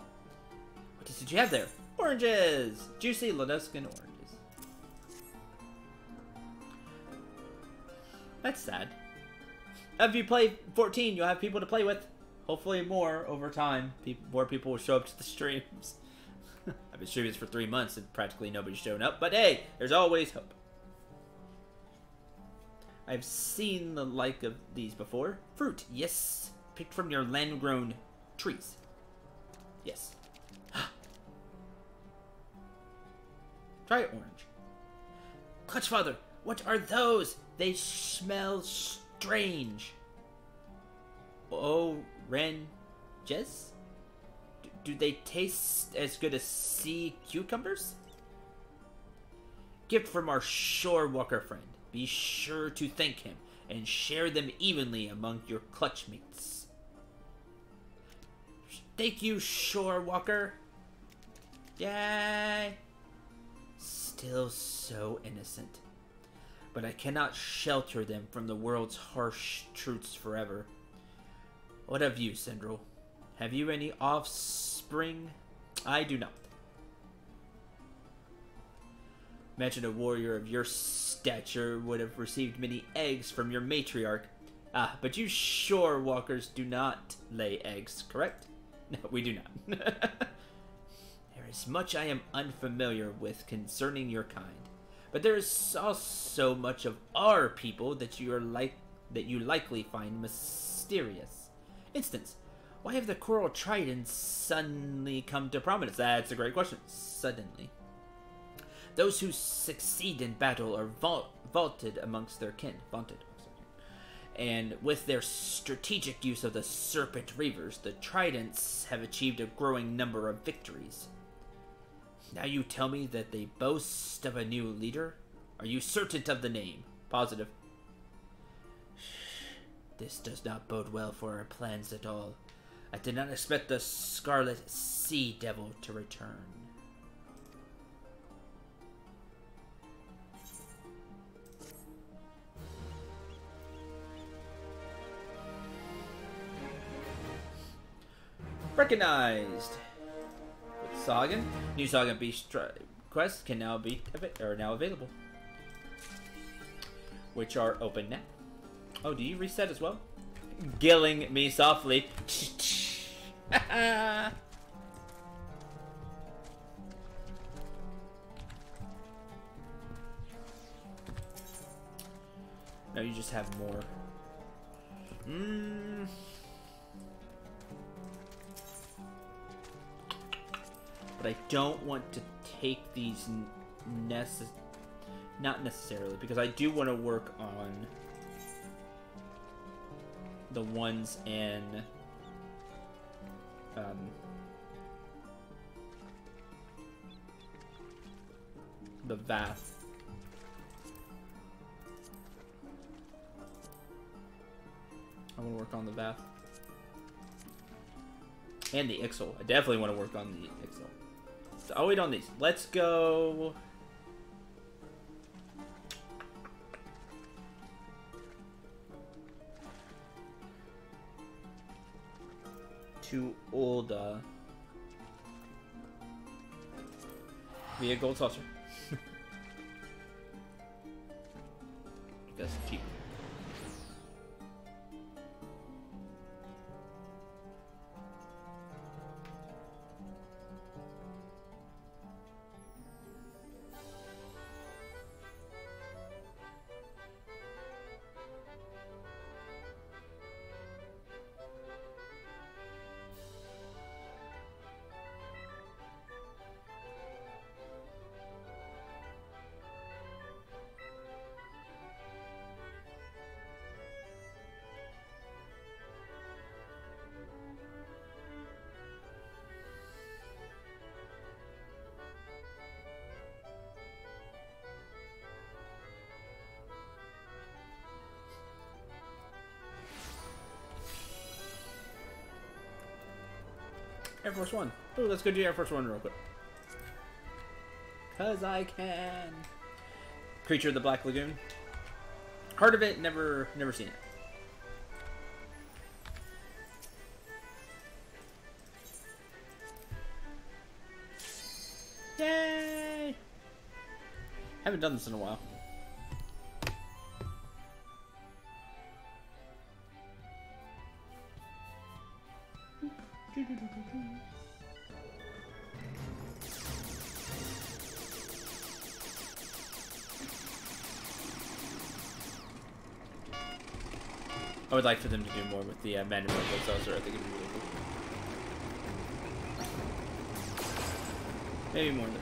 What did you have there? Oranges! Juicy La Noscean oranges. That's sad. If you play 14, you'll have people to play with. Hopefully more over time. People, more people will show up to the streams. (laughs) I've been streaming this for three months and practically nobody's shown up. But hey, there's always hope. I've seen the like of these before. Fruit, yes. Picked from your land-grown trees. Yes. (gasps) Try orange. Clutchfather, what are those? They smell strange. Jez? D do they taste as good as sea cucumbers? Gift from our shore walker friend. Be sure to thank him and share them evenly among your clutch mates. Thank you, shore walker. Yay! Still so innocent. But I cannot shelter them from the world's harsh truths forever. What of you, Cendril? Have you any offspring? I do not. Imagine a warrior of your stature would have received many eggs from your matriarch. Ah, but you shore walkers do not lay eggs, correct? (laughs) No, we do not. (laughs) there is much I am unfamiliar with concerning your kind, but there is also much of our people that you are like that you likely find mysterious. Instance, why have the coral tridents suddenly come to prominence? That's a great question. Suddenly. Those who succeed in battle are vault vaulted amongst their kin. Vaunted. And with their strategic use of the Serpent Reavers, the Tridents have achieved a growing number of victories. Now you tell me that they boast of a new leader? Are you certain of the name? Positive. (sighs) This does not bode well for our plans at all. I did not expect the Scarlet Sea Devil to return. Recognized. Sahagin, new Sahagin Beast quests can now be are now available, which are open now. Oh, do you reset as well? Gilling me softly. (laughs) no, you just have more. Mmm. But I don't want to take these necess not necessarily because I do want to work on the ones in um, the Vath. I want to work on the Vath. And the Ixal. I definitely want to work on the Ixal. So I'll wait on these. Let's go... To Ul'dah. Via Gold Saucer. (laughs) That's cheap. Air Force One. Ooh, let's go do Air Force One real quick. Cause I can. Creature of the Black Lagoon. Heard of it, never never seen it. Yay! Haven't done this in a while. Like for them to do more with the uh, manual processor. I think it'd be really cool. Maybe more than.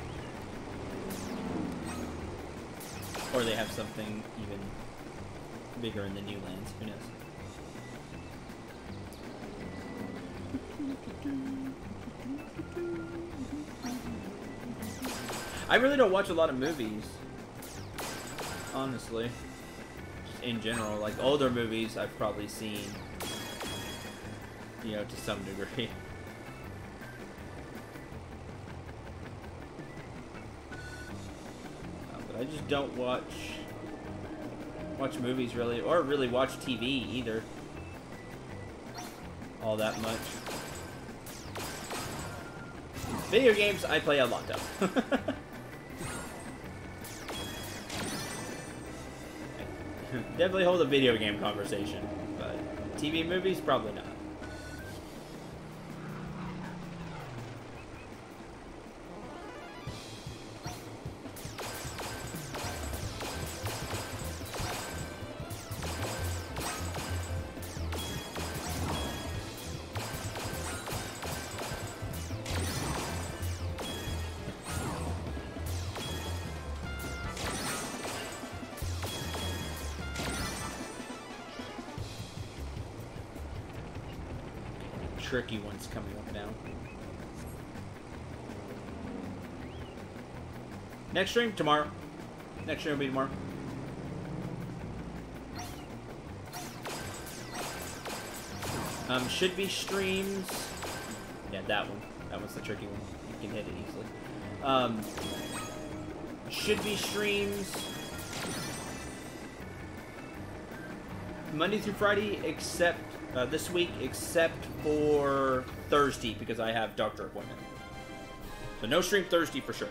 Or they have something even bigger in the new lands. Who knows? I really don't watch a lot of movies. Honestly. In general. Like, older movies I've probably seen. You know, to some degree. (laughs) Uh, but I just don't watch... Watch movies, really. Or really watch TV, either. All that much. Video games, I play a lot, though. (laughs) Definitely hold a video game conversation, but TV movies, probably not. Tricky ones coming up now. Next stream tomorrow. Next stream will be tomorrow. Um, should be streams. Yeah, that one. That one's the tricky one. You can hit it easily. Um, should be streams Monday through Friday, except uh, this week, except for Thursday because I have doctor appointment. So no stream Thursday for sure.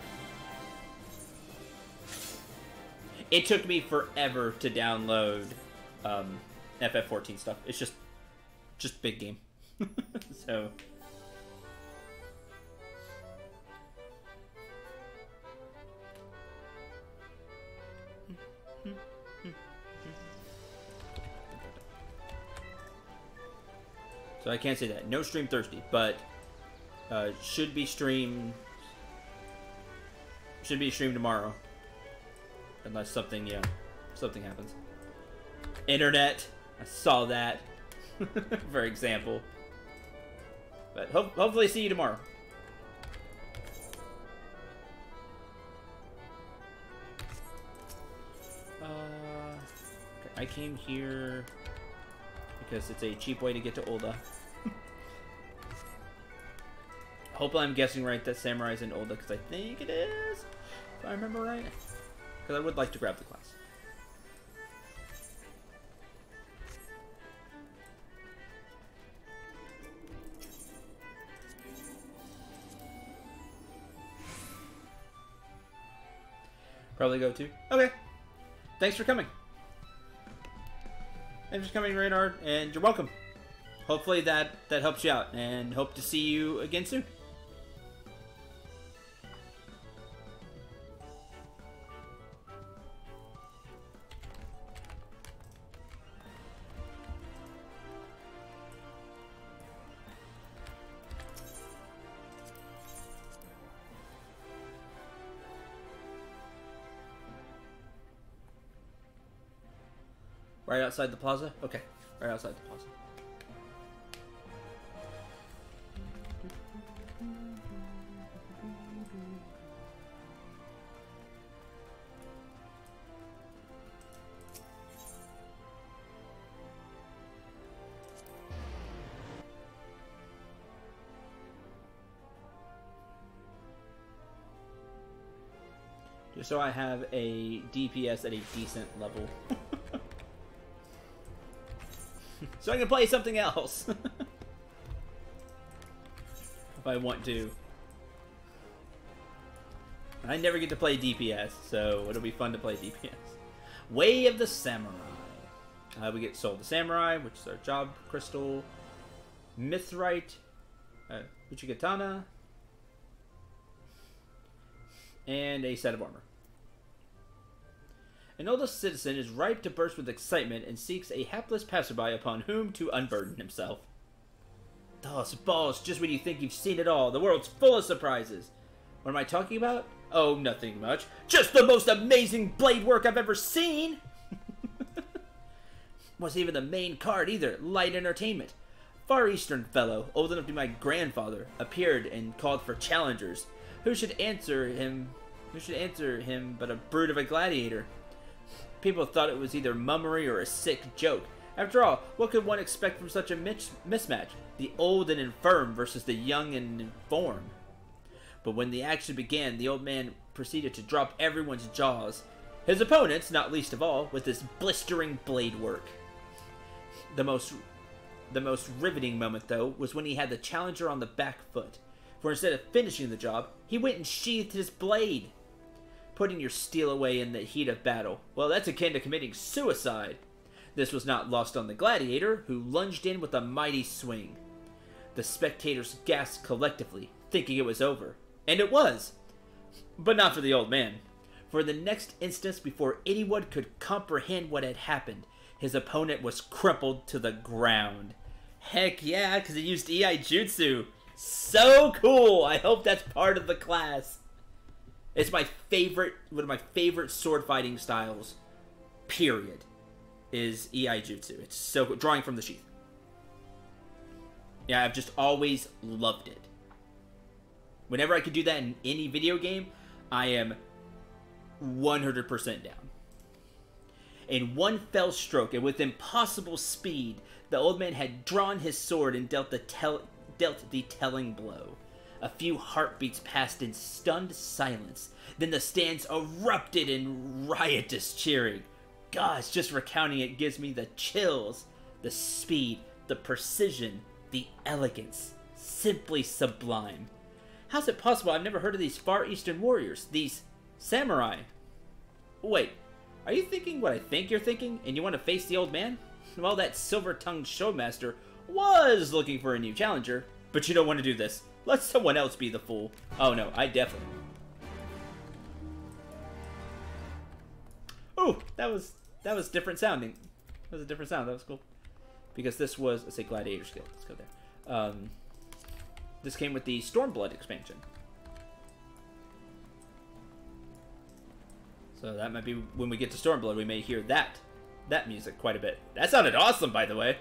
It took me forever to download um, FF14 stuff. It's just, just big game. (laughs) so. I can't say that. No stream Thursday, but uh, should be streamed. Should be streamed tomorrow, unless something yeah, something happens. Internet, I saw that, (laughs) for example. But ho hopefully see you tomorrow. Uh, I came here because it's a cheap way to get to Ul'dah. Hope I'm guessing right that Samurai's in Ul'dah, because I think it is, if I remember right. Because I would like to grab the class. Probably go to. Okay. Thanks for coming. Thanks for coming, Reynard, and you're welcome. Hopefully that, that helps you out, and hope to see you again soon. Outside the plaza? Okay. Right outside the plaza. Just so I have a DPS at a decent level. (laughs) so I can play something else. (laughs) if I want to. I never get to play DPS, so it'll be fun to play (laughs) DPS. Way of the Samurai. Uh, we get Soul of the Samurai, which is our job crystal. Mithrite. Uh, Uchigatana. And a set of armor. An older citizen is ripe to burst with excitement and seeks a hapless passerby upon whom to unburden himself. Those balls, just when you think you've seen it all. The world's full of surprises. What am I talking about? Oh, nothing much. Just the most amazing blade work I've ever seen! (laughs) Wasn't even the main card either. Light entertainment. Far Eastern fellow, old enough to be my grandfather, appeared and called for challengers. Who should answer him? Who should answer him but a brute of a gladiator? People thought it was either mummery or a sick joke. After all, what could one expect from such a mismatch? The old and infirm versus the young and informed. But when the action began, the old man proceeded to drop everyone's jaws. His opponents, not least of all, with his blistering blade work. The most the most riveting moment, though, was when he had the challenger on the back foot. For instead of finishing the job, he went and sheathed his blade. Putting your steel away in the heat of battle, well, that's akin to committing suicide. This was not lost on the gladiator, who lunged in with a mighty swing. The spectators gasped collectively, thinking it was over. And it was. But not for the old man. For the next instance, before anyone could comprehend what had happened, his opponent was crumpled to the ground. Heck yeah, because he used Iaijutsu. So cool! I hope that's part of the class. It's my favorite, one of my favorite sword fighting styles, period, is Iaijutsu. It's so cool. Drawing from the sheath. Yeah, I've just always loved it. Whenever I could do that in any video game, I am 100% down. In one fell stroke and with impossible speed, the old man had drawn his sword and dealt the, dealt the telling blow. A few heartbeats passed in stunned silence. Then the stands erupted in riotous cheering. Gosh, just recounting it gives me the chills. The speed, the precision, the elegance. Simply sublime. How's it possible I've never heard of these Far Eastern warriors? These samurai? Wait, are you thinking what I think you're thinking, and you want to face the old man? (laughs) Well, that silver-tongued showmaster was looking for a new challenger, but you don't want to do this. Let someone else be the fool. Oh no, I definitely... Oh, that was that was different sounding. That was a different sound. That was cool. Because this was, let's say, Gladiator skill. Let's go there. Um, this came with the Stormblood expansion. So that might be when we get to Stormblood, we may hear that that music quite a bit. That sounded awesome, by the way.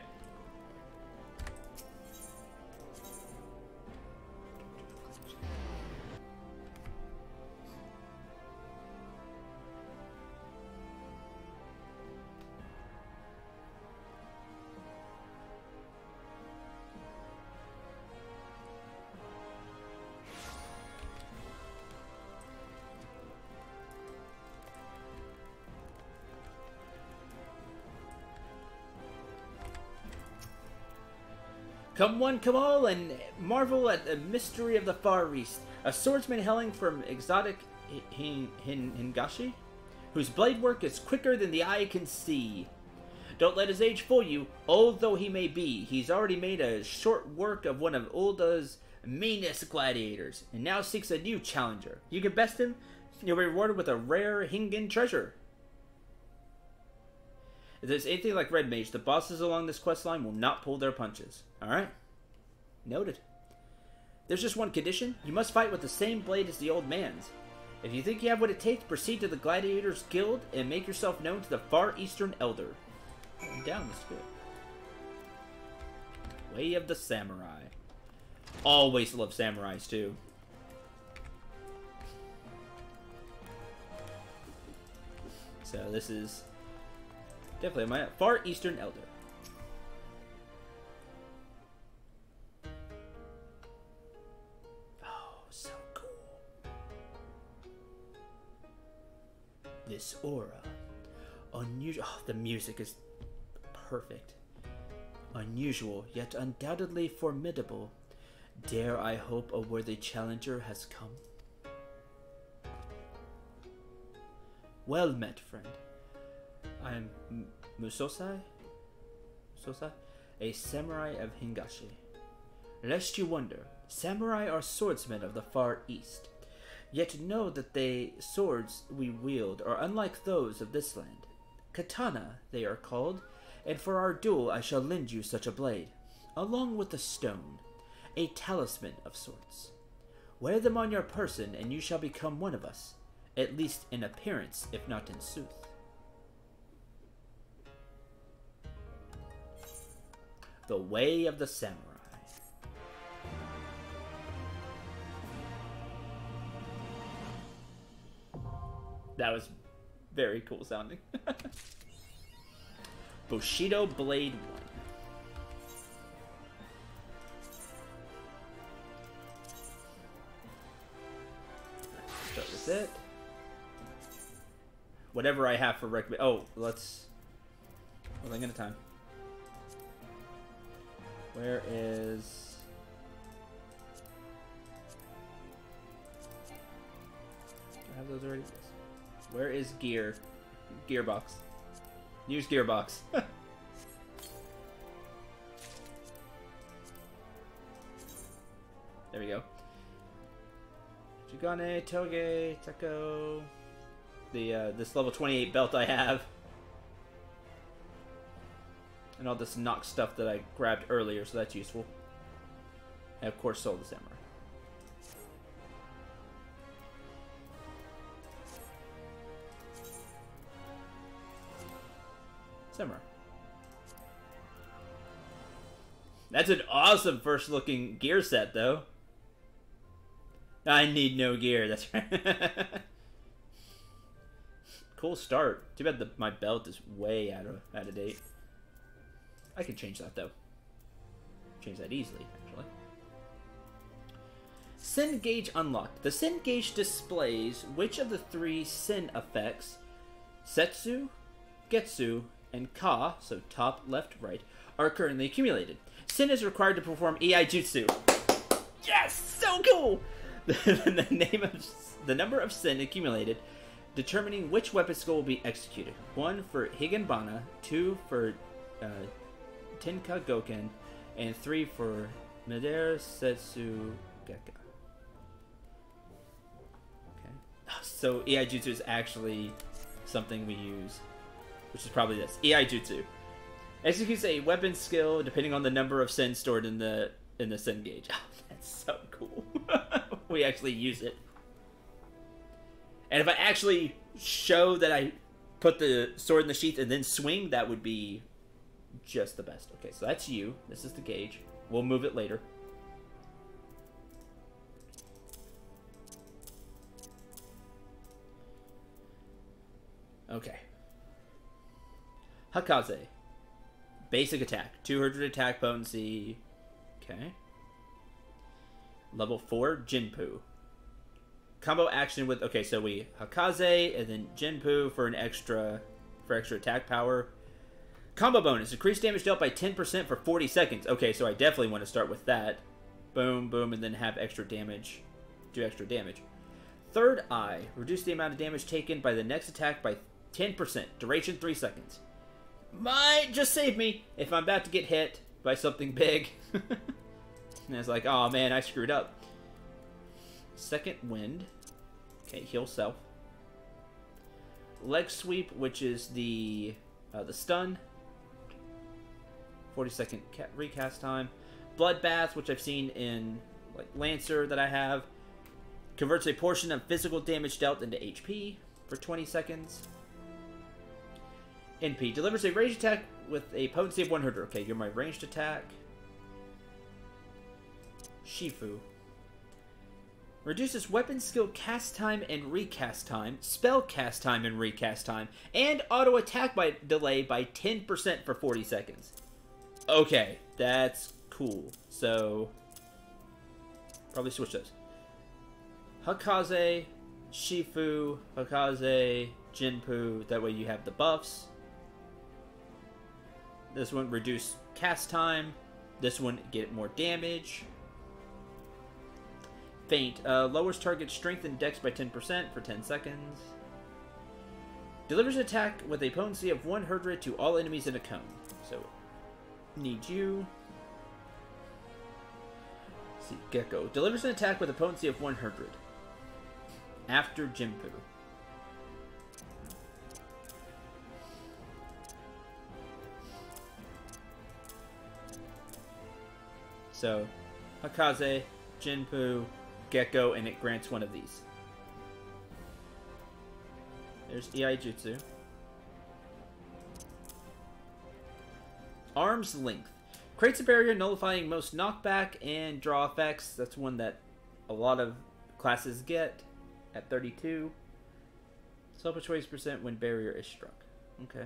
Come one, come all, and marvel at the mystery of the Far East. A swordsman hailing from exotic Hin Hin Hingashi, whose blade work is quicker than the eye can see. Don't let his age fool you. Old though he may be, he's already made a short work of one of Ul'dah's meanest gladiators, and now seeks a new challenger. You can best him, you'll be rewarded with a rare Hingan treasure. If there's anything like Red Mage, the bosses along this quest line will not pull their punches. Alright. Noted. There's just one condition. You must fight with the same blade as the old man's. If you think you have what it takes, proceed to the Gladiators Guild and make yourself known to the Far Eastern Elder. I'm down, let's go. Way of the Samurai. Always love samurais, too. So this is Definitely my Far Eastern Elder. Oh, so cool. This aura. Unusual. Oh, the music is perfect. Unusual, yet undoubtedly formidable. Dare I hope a worthy challenger has come? Well met, friend. I am Musosai? Musosai? A samurai of Hingashi. Lest you wonder, samurai are swordsmen of the Far East. Yet know that the swords we wield are unlike those of this land. Katana, they are called, and for our duel I shall lend you such a blade, along with a stone, a talisman of sorts. Wear them on your person, and you shall become one of us, at least in appearance, if not in sooth. The Way of the Samurai. That was very cool sounding. (laughs) Bushido Blade 1. Start with it. Whatever I have for recommend. Oh, let's. Thing at a time. Where is. Do I have those already? Yes. Where is gear? Gearbox. Use gearbox. (laughs) there we go. Jigane, Toge, Taco. The uh, this level 28 belt I have. And all this knock stuff that I grabbed earlier, so that's useful. And of course, Soul the Samurai. Samurai. That's an awesome first looking gear set, though. I need no gear, that's (laughs) right. cool start. Too bad the, my belt is way out of, out of date. I can change that, though. Change that easily, actually. Sen Gauge unlocked. The Sen Gauge displays which of the three Sen effects, Setsu, Getsu, and Ka, so top, left, right, are currently accumulated. Sen is required to perform Iaijutsu. Yes! So cool! (laughs) the name of the number of Sen accumulated, determining which weapon skill will be executed. One for Higanbana, two for uh, Tenka Goken, and three for Madara Setsu Geka. Okay. So Iaijutsu is actually something we use which is probably this. Iaijutsu. Executes a weapon skill depending on the number of sen stored in the in the sen gauge. (laughs) Oh, that's so cool. (laughs) we actually use it. And if I actually show that I put the sword in the sheath and then swing, that would be just the best. Okay, so that's you. This is the gauge. We'll move it later. Okay. Hakaze. Basic attack. 200 attack potency. Okay. Level 4, Jinpu. Combo action with... Okay, so we Hakaze and then Jinpu for an extra... For extra attack power. Combo bonus. Increase damage dealt by 10% for 40 seconds. Okay, so I definitely want to start with that. Boom, boom, and then have extra damage. Do extra damage. Third Eye. Reduce the amount of damage taken by the next attack by 10%. Duration 3 seconds might just save me if I'm about to get hit by something (laughs) big. and it's like, oh man, I screwed up. Second wind. Okay, heal self. Leg sweep, which is the uh, the stun. 40 second recast time. Bloodbath, which I've seen in like Lancer that I have. Converts a portion of physical damage dealt into HP for 20 seconds. Enpi. Delivers a ranged attack with a potency of 100. Okay, you're my ranged attack. Shifu. Reduces weapon skill cast time and recast time, spell cast time and recast time, and auto attack by delay by 10% for 40 seconds. Okay, that's cool. So, probably switch those. Hakaze, Shifu, Hakaze, Jinpu. That way you have the buffs. This one reduce cast time. This one get more damage. Feint. Uh, lowers target strength and dex by 10% for 10 seconds. Delivers attack with a potency of 100 to all enemies in a cone. So, need you. Let's see, Gekko. Delivers an attack with a potency of 100. after Jinpu. So, Hakaze, Jinpu, Gecko, and it grants one of these. There's Iaijutsu. Arm's Length. Creates a barrier nullifying most knockback and draw effects. That's one that a lot of classes get at 32. Self choice percent when barrier is struck. Okay.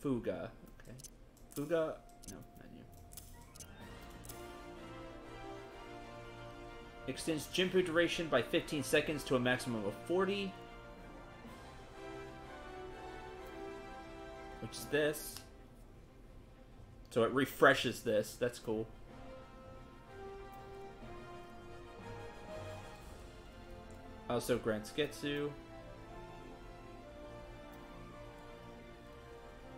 Fuga. Okay. Fuga. No, not you. Extends Jinpu duration by 15 seconds to a maximum of 40. Which is this. So it refreshes this. That's cool. Also grants Getsu.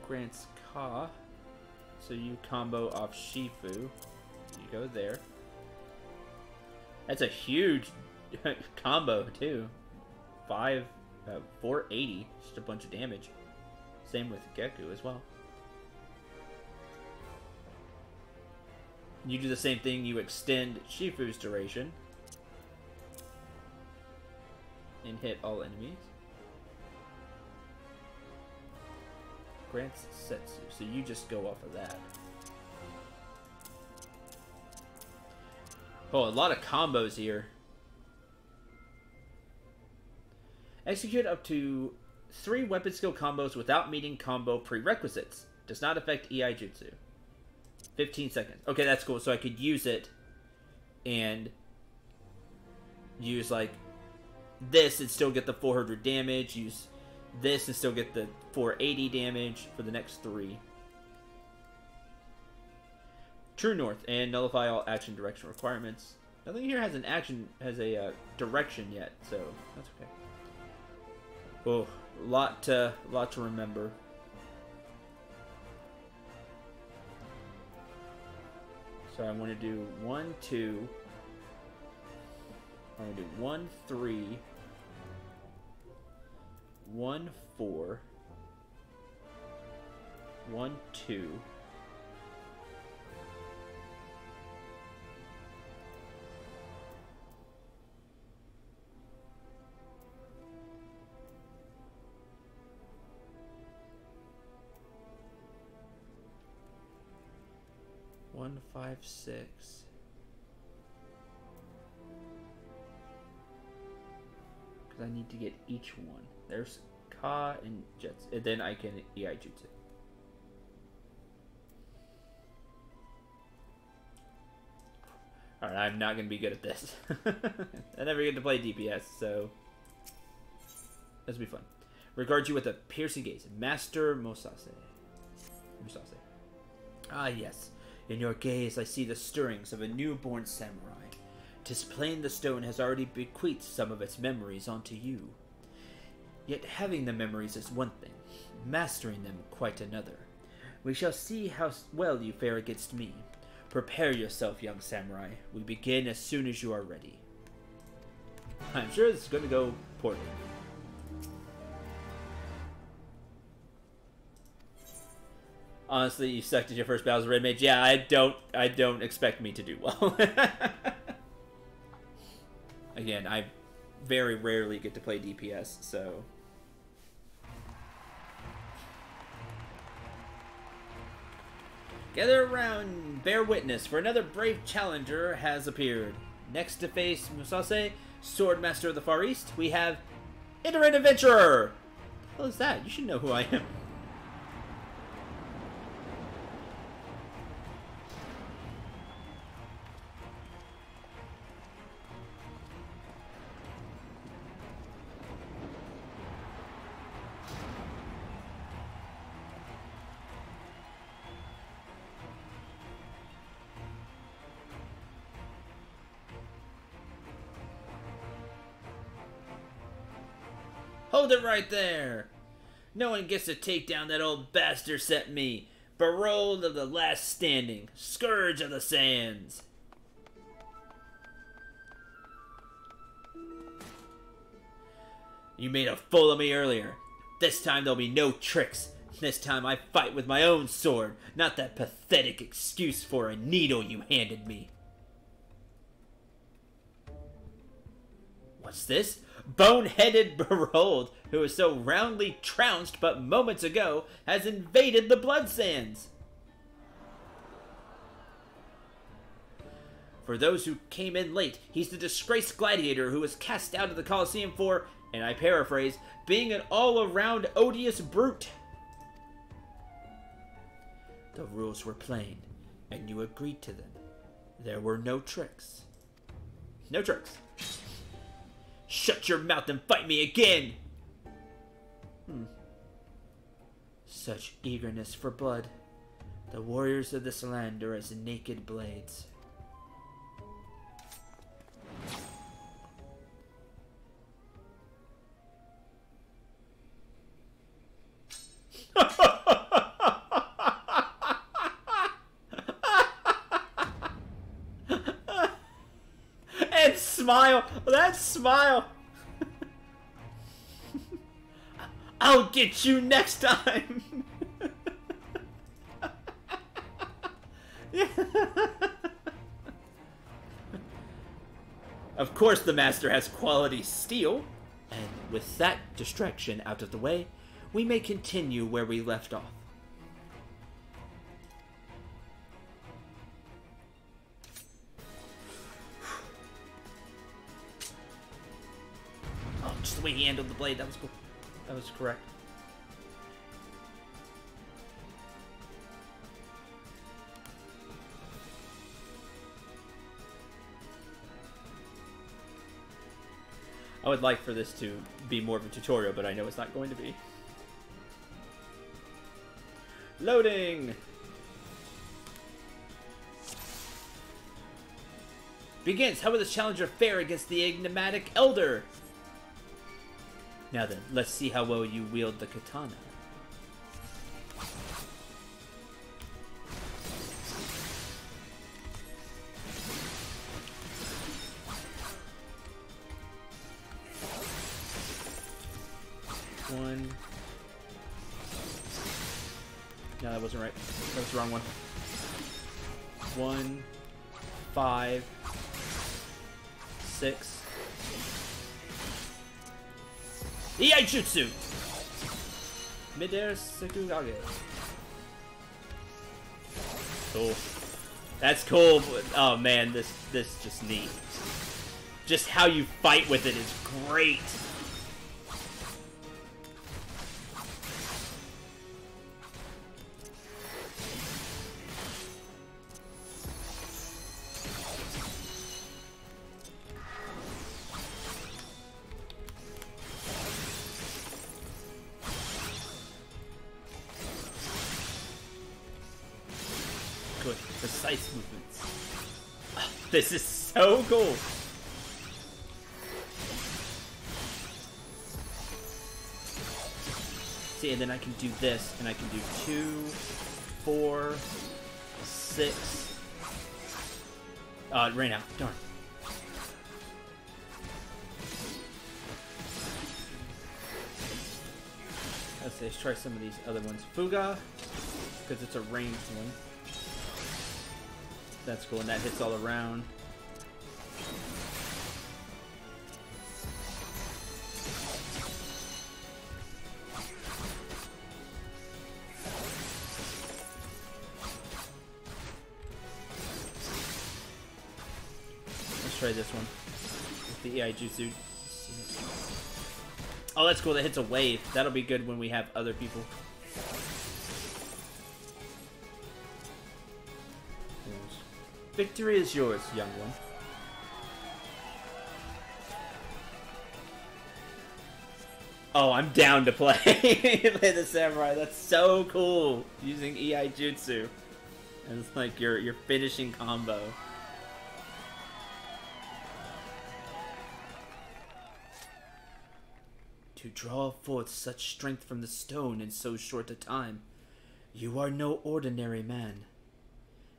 Grants Ka. So you combo off Shifu. You go there. That's a huge (laughs) combo too. Five, uh, 480. Just a bunch of damage. Same with Geku as well. You do the same thing, you extend Shifu's duration. And hit all enemies. Grants Setsu, so you just go off of that. Oh, a lot of combos here. Execute up to three weapon skill combos without meeting combo prerequisites. Does not affect Iaijutsu. 15 seconds. Okay, that's cool. So I could use it and use like this and still get the 400 damage. Use this and still get the 480 damage for the next three. True North and nullify all action direction requirements. Nothing here has an action has a uh, direction yet, so that's okay. Oh, lot to lot to remember. So I want to do one, two. I'm gonna do one, three, one, four, one, two. One, five, six. Because I need to get each one. There's Ka and Jets. And then I can Iaijutsu. Alright, I'm not going to be good at this. (laughs) I never get to play DPS, so... This will be fun. Regard you with a piercing gaze. Master Mosase. Musase. Ah, yes. In your gaze I see the stirrings of a newborn samurai. Tis plain the stone has already bequeathed some of its memories onto you. Yet having the memories is one thing, mastering them quite another. We shall see how well you fare against me. Prepare yourself, young samurai. We begin as soon as you are ready. I'm sure this is going to go poorly. Honestly, you sucked at your first battle as red mage. Yeah, I don't, I don't expect me to do well. (laughs) Again, I very rarely get to play DPS, so Gather around, bear witness, for another brave challenger has appeared. Next to face Musase, Swordmaster of the Far East, we have Iterant Adventurer! What is that? You should know who I am. right there. No one gets to take down that old bastard set me. Barrel of the last standing. Scourge of the sands. You made a fool of me earlier. This time there'll be no tricks. This time I fight with my own sword, not that pathetic excuse for a needle you handed me. What's this? Boneheaded (laughs) Berold, was so roundly trounced but moments ago, has invaded the Blood Sands. For those who came in late, he's the disgraced gladiator who was cast out of the Colosseum for, and I paraphrase, being an all-around odious brute. The rules were plain, and you agreed to them. There were no tricks. No tricks. Shut your mouth and fight me again! Hmm. Such eagerness for blood. The warriors of this land are as naked blades. That smile. (laughs) I'll get you next time. (laughs) of course, the master has quality steel. And with that distraction out of the way, we may continue where we left off. The way he handled the blade, that was cool. That was correct. I would like for this to be more of a tutorial, but I know it's not going to be. Loading! Begins! How will this challenger fare against the enigmatic Elder? Now then, let's see how well you wield the katana. Iaijutsu! Midare Setsugekka. Cool. That's cool. Oh man, this this just neat. Just how you fight with it is great. Do this, and I can do two, four, six. Uh, ran out. Darn. Let's let's try some of these other ones. Fuga, because it's a ranged one. That's cool, and that hits all around. Iaijutsu. Oh, that's cool. That hits a wave. That'll be good when we have other people. Victory is yours, young one. Oh, I'm down to play (laughs) play the samurai. That's so cool. Using Iaijutsu. And it's like your your finishing combo. Draw forth such strength from the stone in so short a time, you are no ordinary man.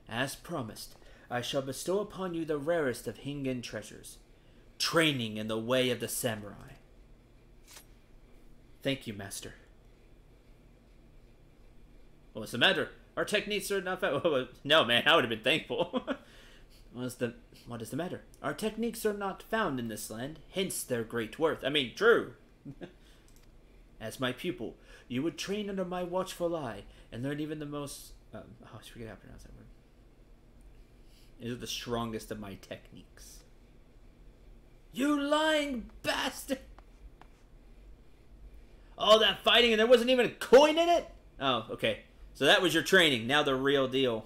As promised, I shall bestow upon you the rarest of Hingan treasures training in the way of the samurai. Thank you, Master. What's the matter? Our techniques are not. Fa- (laughs) no, man, I would have been thankful. (laughs) What's the what is the matter? Our techniques are not found in this land, hence their great worth. I mean, true. (laughs) As my pupil, you would train under my watchful eye and learn even the most. Um, oh, I forget how to pronounce that word. These are the strongest of my techniques. You lying bastard! All that fighting and there wasn't even a coin in it? Oh, okay. So that was your training. Now the real deal.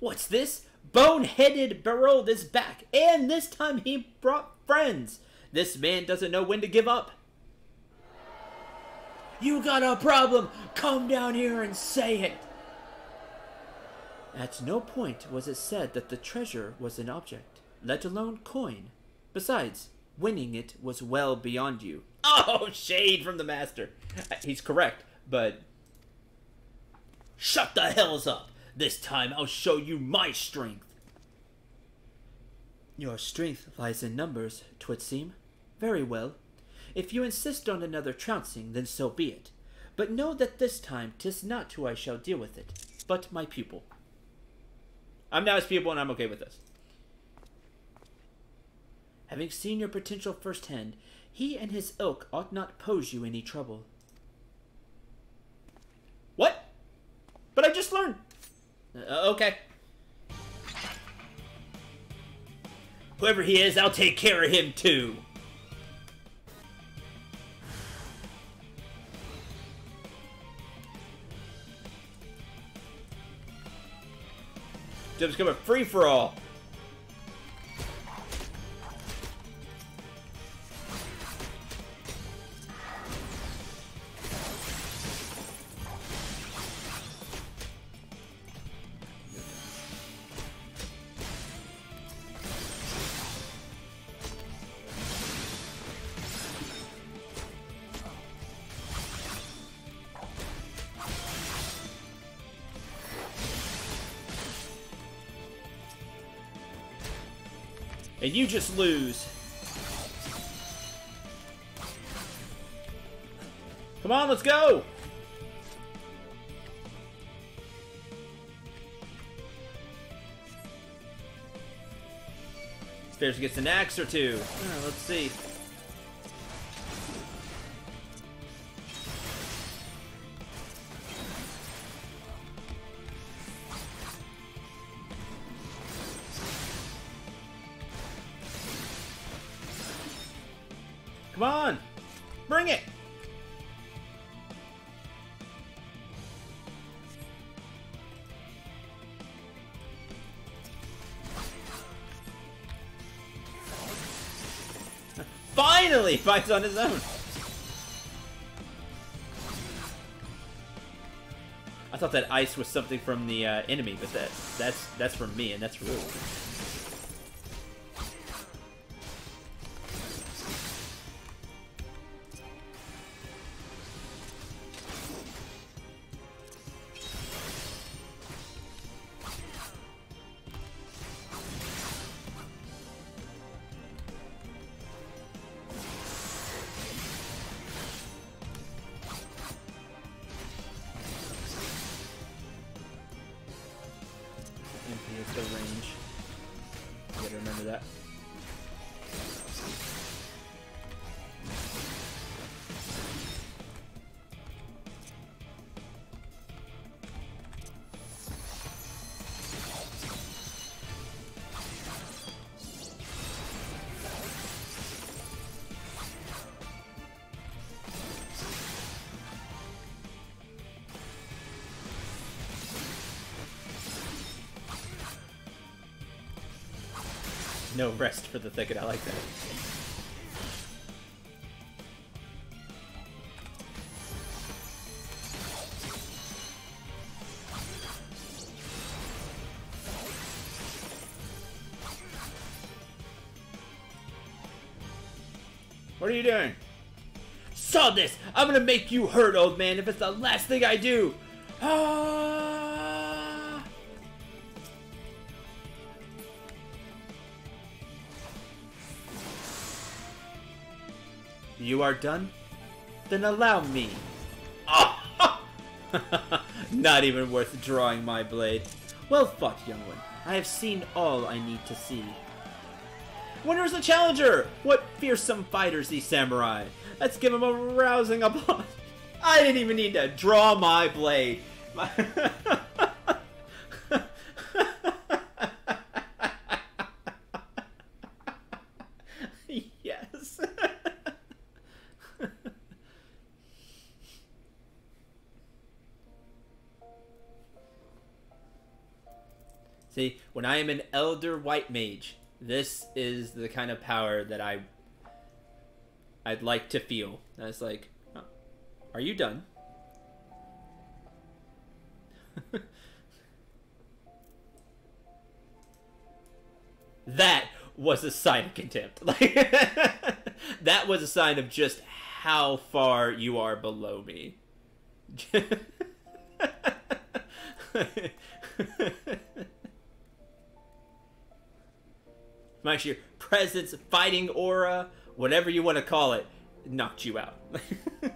What's this? Boneheaded Barrel is back, and this time he brought friends. This man doesn't know when to give up. You got a problem? Come down here and say it. At no point was it said that the treasure was an object, let alone coin. Besides, winning it was well beyond you. (laughs) Oh, shade from the master. He's correct, but. Shut the hells up! This time I'll show you my strength. Your strength lies in numbers, twould seem. Very well. If you insist on another trouncing, then so be it. But know that this time 'tis not who I shall deal with it, but my pupil. I'm now his pupil, and I'm okay with this. Having seen your potential firsthand, he and his ilk ought not pose you any trouble. What? But I just learned. Uh, okay. Whoever he is, I'll take care of him too. Just become a free And you just lose. Come on, let's go! Spears gets an axe or two. Let's see. Fights on his own! I thought that ice was something from the uh, enemy, but that that's that's from me, and that's rude. No rest for the thicket, I like that. What are you doing? Saw this! I'm gonna make you hurt, old man, if it's the last thing I do! Ah! You are done? Then allow me. (laughs) Not even worth drawing my blade. Well fought, young one. I have seen all I need to see. Winner's the challenger! What fearsome fighters these samurai! Let's give him a rousing applause. (laughs) I didn't even need to draw my blade. (laughs) am an elder white mage, this is the kind of power that I I'd like to feel. And it's like, oh, are you done? (laughs) that was a sign of contempt. (laughs) Like (laughs) that was a sign of just how far you are below me. My sheer presence, fighting aura, whatever you want to call it, knocked you out. (laughs)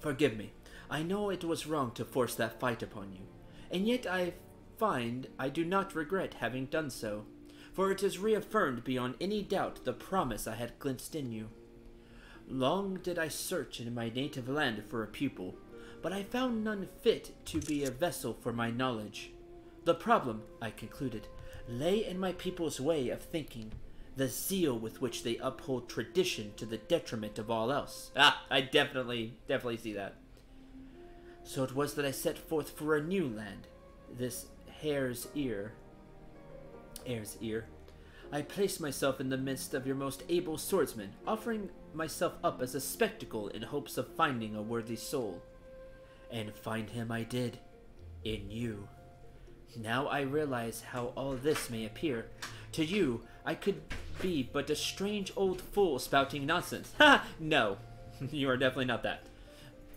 Forgive me. I know it was wrong to force that fight upon you, and yet I find I do not regret having done so, for it has reaffirmed beyond any doubt the promise I had glimpsed in you. Long did I search in my native land for a pupil, but I found none fit to be a vessel for my knowledge. The problem, I concluded, lay in my people's way of thinking, the zeal with which they uphold tradition to the detriment of all else. Ah, I definitely, definitely see that. So it was that I set forth for a new land, this hare's ear. Hare's ear. I placed myself in the midst of your most able swordsmen, offering myself up as a spectacle in hopes of finding a worthy soul. And find him I did. In you. Now I realize how all this may appear. To you, I could be but a strange old fool spouting nonsense. Ha! (laughs) No, (laughs) you are definitely not that.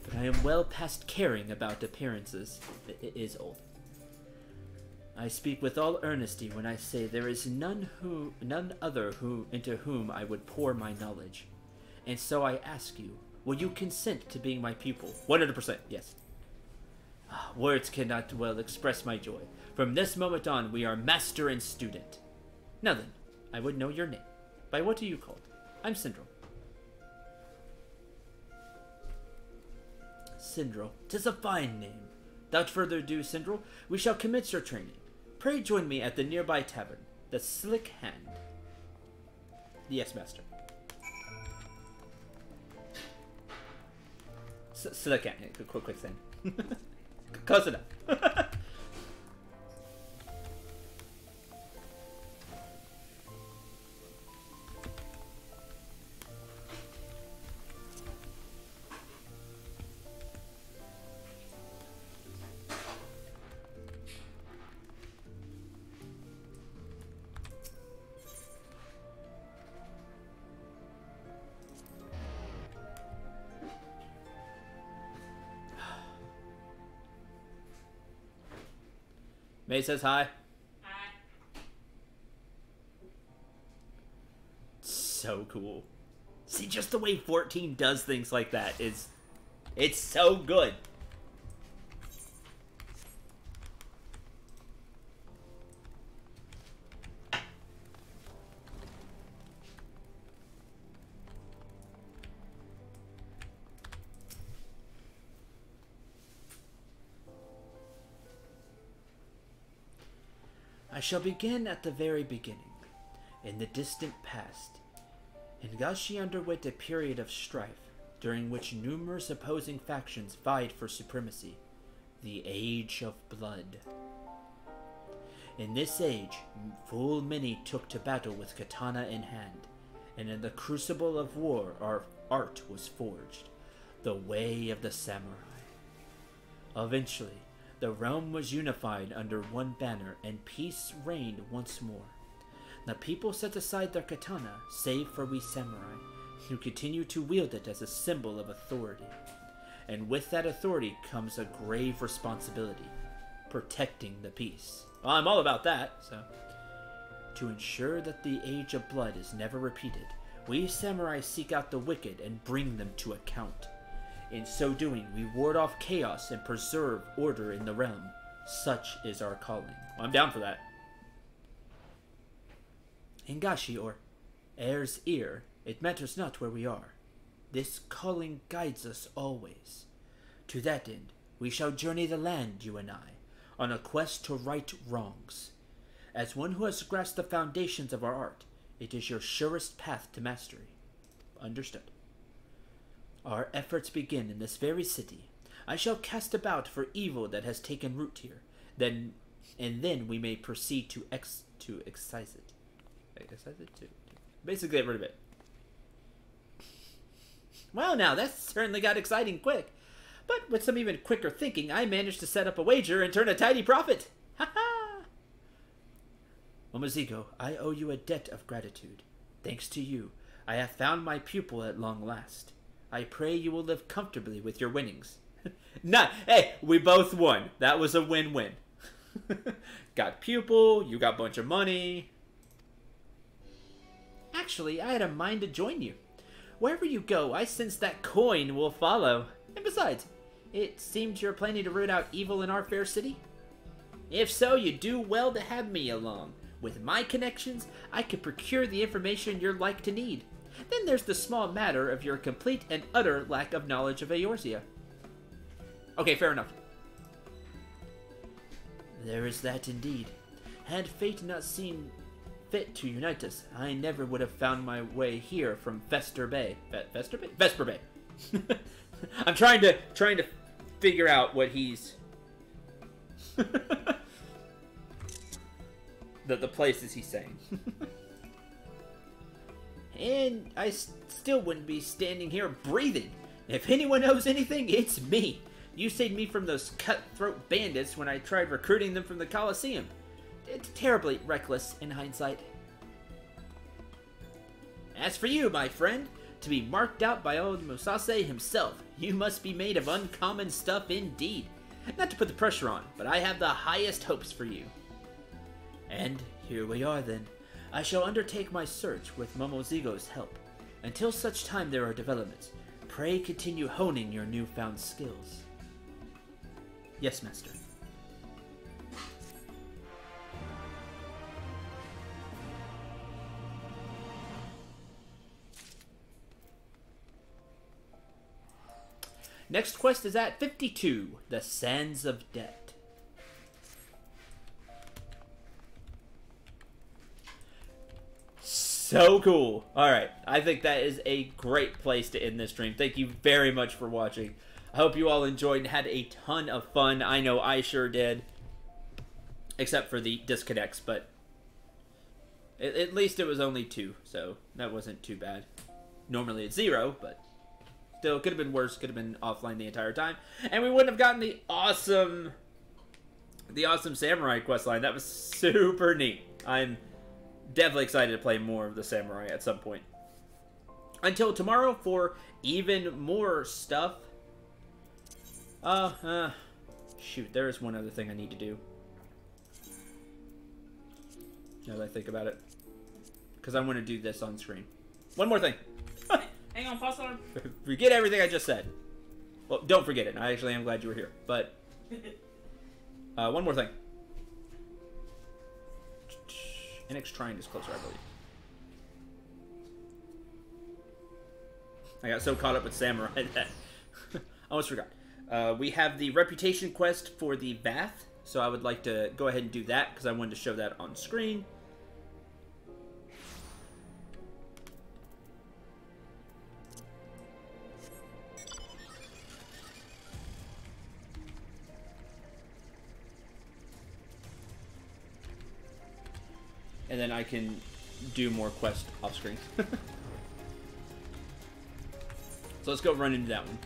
But I am well past caring about appearances. It is old. I speak with all earnesty when I say there is none who, none other who, into whom I would pour my knowledge. And so I ask you, will you consent to being my pupil? 100%, yes. (sighs) Words cannot well express my joy. From this moment on, we are master and student. Now then, I would know your name. By what are you called? I'm Cendril. Cendril. Tis a fine name. Without further ado, Cendril, we shall commence your training. Pray join me at the nearby tavern, the Slick Hand. Yes, master. S Slick Hand. Quick, quick thing. (laughs) Close enough. (laughs) May says hi. Hi. So cool. See, just the way 14 does things like that is... It's so good. Shall begin at the very beginning. In the distant past, Hingashi underwent a period of strife, during which numerous opposing factions vied for supremacy. The Age of Blood. In this age, full many took to battle with katana in hand, and in the crucible of war our art was forged, the way of the samurai. Eventually, the realm was unified under one banner, and peace reigned once more. The people set aside their katana, save for we samurai, who continue to wield it as a symbol of authority. And with that authority comes a grave responsibility protecting the peace. Well, I'm all about that, so. To ensure that the Age of Blood is never repeated, we samurai seek out the wicked and bring them to account. In so doing, we ward off chaos and preserve order in the realm. Such is our calling. I'm down for that. Hingashi, or Heir's Ear, it matters not where we are. This calling guides us always. To that end, we shall journey the land, you and I, on a quest to right wrongs. As one who has grasped the foundations of our art, it is your surest path to mastery. Understood. Our efforts begin in this very city. I shall cast about for evil that has taken root here. Then, and then we may proceed to ex to excise it. Excise it Basically, get rid of it. Well, now that certainly got exciting quick. But with some even quicker thinking, I managed to set up a wager and turn a tidy profit. Ha ha! Momozigo, I owe you a debt of gratitude. Thanks to you, I have found my pupil at long last. I pray you will live comfortably with your winnings. (laughs) nah, hey, we both won. That was a win-win. (laughs) got pupil, you got bunch of money. Actually, I had a mind to join you. Wherever you go, I sense that coin will follow. And besides, it seems you're planning to root out evil in our fair city? If so, you do well to have me along. With my connections, I can procure the information you're like to need. Then there's the small matter of your complete and utter lack of knowledge of Eorzea. Okay, fair enough. There is that indeed. Had fate not seen fit to unite us, I never would have found my way here from Vesper Bay. Vesper Bay? Vesper Bay. (laughs) I'm trying to trying to figure out what he's (laughs) the the places he's saying. (laughs) and I still wouldn't be standing here breathing. If anyone knows anything, it's me. You saved me from those cutthroat bandits when I tried recruiting them from the Colosseum. It's terribly reckless in hindsight. As for you, my friend, to be marked out by old Musosai himself, you must be made of uncommon stuff indeed. Not to put the pressure on, but I have the highest hopes for you. And here we are then. I shall undertake my search with Momozigo's help. Until such time there are developments, pray continue honing your newfound skills. Yes, Master. Next quest is at 52, The Sands of Debt. So cool. Alright, I think that is a great place to end this stream. Thank you very much for watching. I hope you all enjoyed and had a ton of fun. I know I sure did. Except for the disconnects, but at least it was only two, so that wasn't too bad. Normally it's zero, but Still, could have been worse. Could have been offline the entire time, and we wouldn't have gotten the awesome, the awesome samurai quest line. That was super neat. I'm definitely excited to play more of the samurai at some point. Until tomorrow for even more stuff. Uh, uh, shoot, there is one other thing I need to do. Now that I think about it. Because I want to do this on screen. One more thing. (laughs) Hang on, pause on. Forget everything I just said. Well, don't forget it. I actually am glad you were here. But (laughs) uh, one more thing. Anyx Trine is closer, I believe. I got so caught up with Samurai (laughs) that I almost forgot. Uh, we have the reputation quest for the bath, so I would like to go ahead and do that because I wanted to show that on screen. And then I can do more quests off screen. (laughs) so let's go run into that one.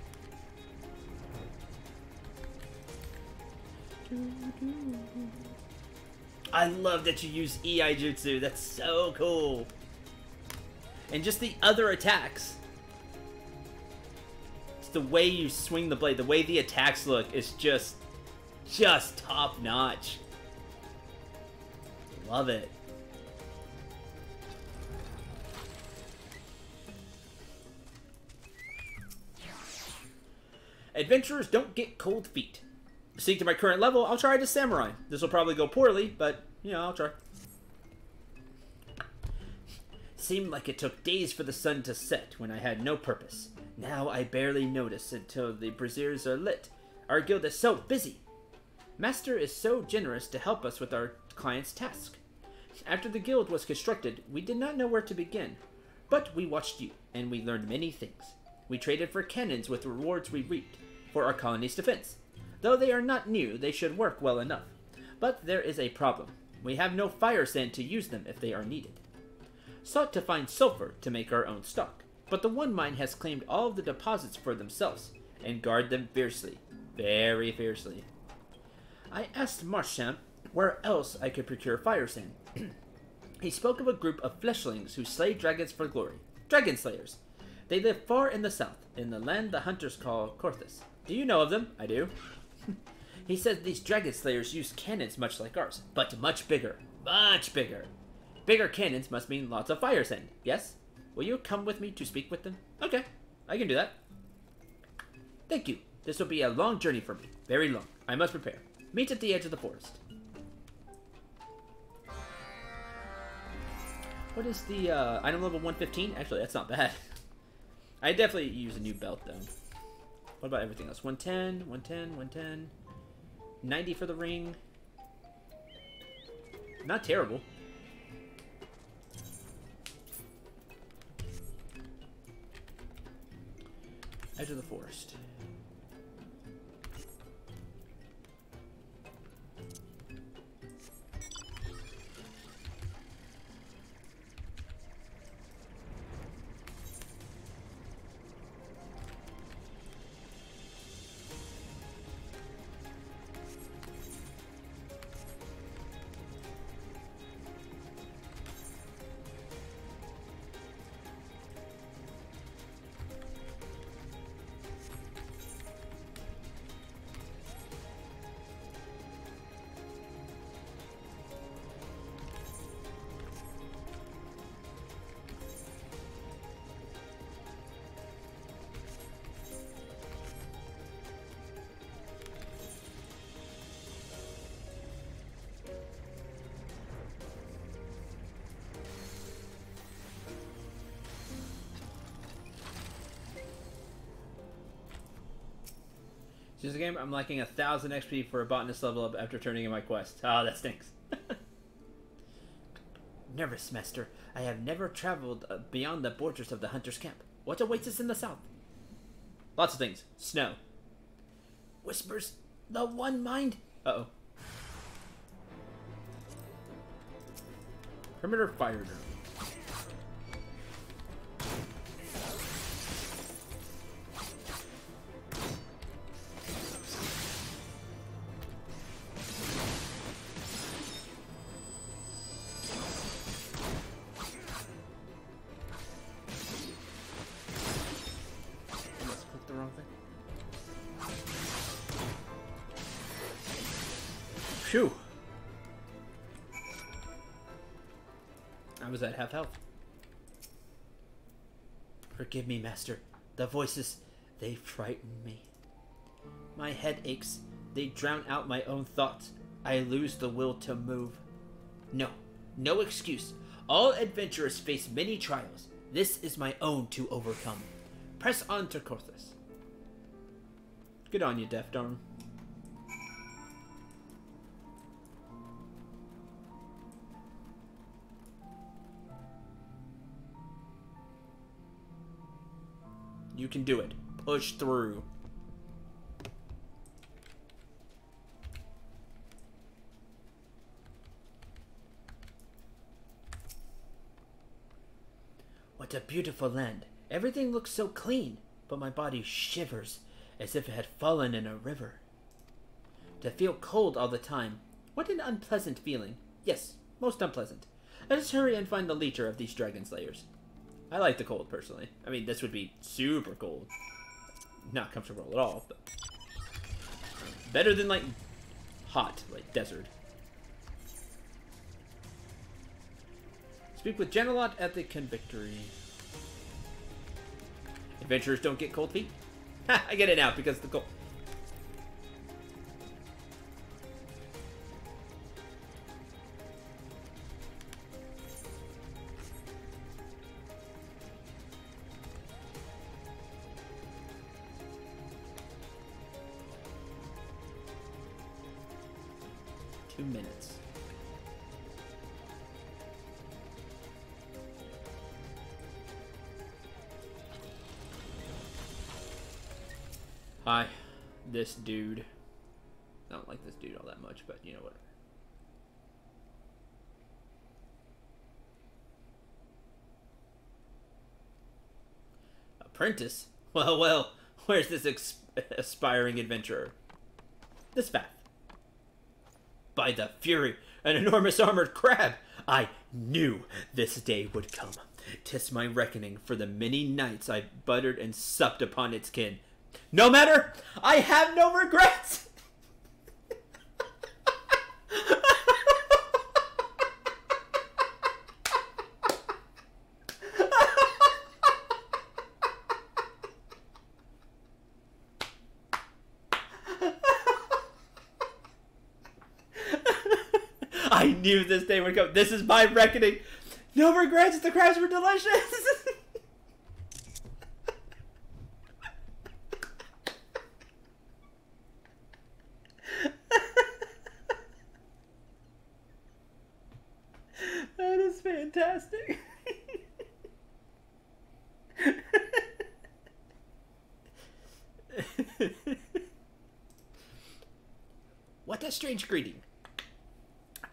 I love that you use Iaijutsu. That's so cool. And just the other attacks. It's the way you swing the blade, the way the attacks look is just, just top notch. Love it. Adventurers don't get cold feet. Sync to my current level, I'll try to samurai. This will probably go poorly, but, you know, I'll try. Seemed like it took days for the sun to set when I had no purpose. Now I barely notice until the braziers are lit. Our guild is so busy. Master is so generous to help us with our client's task. After the guild was constructed, we did not know where to begin. But we watched you, and we learned many things. We traded for cannons with rewards we reaped for our colony's defense. Though they are not new, they should work well enough. But there is a problem. We have no fire sand to use them if they are needed. Sought to find sulfur to make our own stock, but the one mine has claimed all the deposits for themselves and guard them fiercely. Very fiercely. I asked Marchand where else I could procure fire sand. (clears throat) he spoke of a group of fleshlings who slay dragons for glory. Dragon slayers. They live far in the south, in the land the hunters call Coerthas. Do you know of them? I do. (laughs) he said these dragon slayers use cannons much like ours, but much bigger. Much bigger. Bigger cannons must mean lots of fire sand, yes? Will you come with me to speak with them? Okay, I can do that. Thank you. This will be a long journey for me. Very long. I must prepare. Meet at the edge of the forest. What is the uh, item level 115? Actually, that's not bad. (laughs) I definitely use a new belt, though. What about everything else? 110, 110, 110. 90 for the ring. Not terrible. Edge of the forest. Since the game, I'm lacking a thousand XP for a botanist level up after turning in my quest. Ah, oh, that stinks. (laughs) Nervous, Master. I have never traveled uh, beyond the borders of the hunter's camp. What awaits us in the south? Lots of things. Snow. Whispers. The one mind. Uh oh. Perimeter fire drone. Forgive me, Master. The voices, they frighten me. My head aches. They drown out my own thoughts. I lose the will to move. No, no excuse. All adventurers face many trials. This is my own to overcome. Press on to Coerthas. Good on you, Deft Arm. Can do it. Push through. What a beautiful land. Everything looks so clean, but my body shivers as if it had fallen in a river. To feel cold all the time. What an unpleasant feeling. Yes, most unpleasant. Let us hurry and find the leader of these dragon slayers. I like the cold personally. I mean, this would be super cold. Not comfortable at all, but better than like hot, like desert. Speak with Genelot at the Convictory. Adventurers don't get cold feet. (laughs) I get it now because the goal. This dude. I don't like this dude all that much, but you know what? Apprentice? (laughs) Well, well, where's this aspiring adventurer? This path. By the fury, an enormous armored crab! I knew this day would come. Tis my reckoning for the many nights I buttered and supped upon its kin. No matter, I have no regrets! (laughs) I knew this day would come. This is my reckoning. No regrets. The crabs were delicious. (laughs) that is fantastic. What greeting.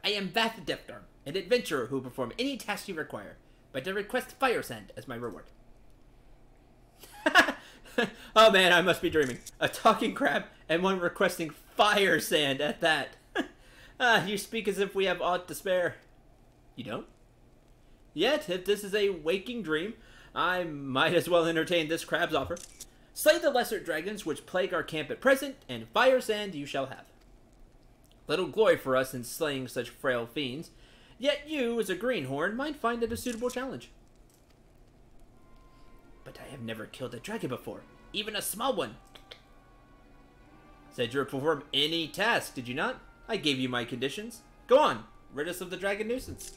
I am Vath Deftarm, an adventurer who will perform any task you require, but to request fire sand as my reward. (laughs) oh man, I must be dreaming. A talking crab and one requesting fire sand at that. (laughs) ah, you speak as if we have aught to spare. You don't? Yet, if this is a waking dream, I might as well entertain this crab's offer. Slay the lesser dragons which plague our camp at present, and fire sand you shall have. Little glory for us in slaying such frail fiends, yet you, as a greenhorn, might find it a suitable challenge. But I have never killed a dragon before, even a small one. Said you would perform any task, did you not? I gave you my conditions. Go on, rid us of the dragon nuisance.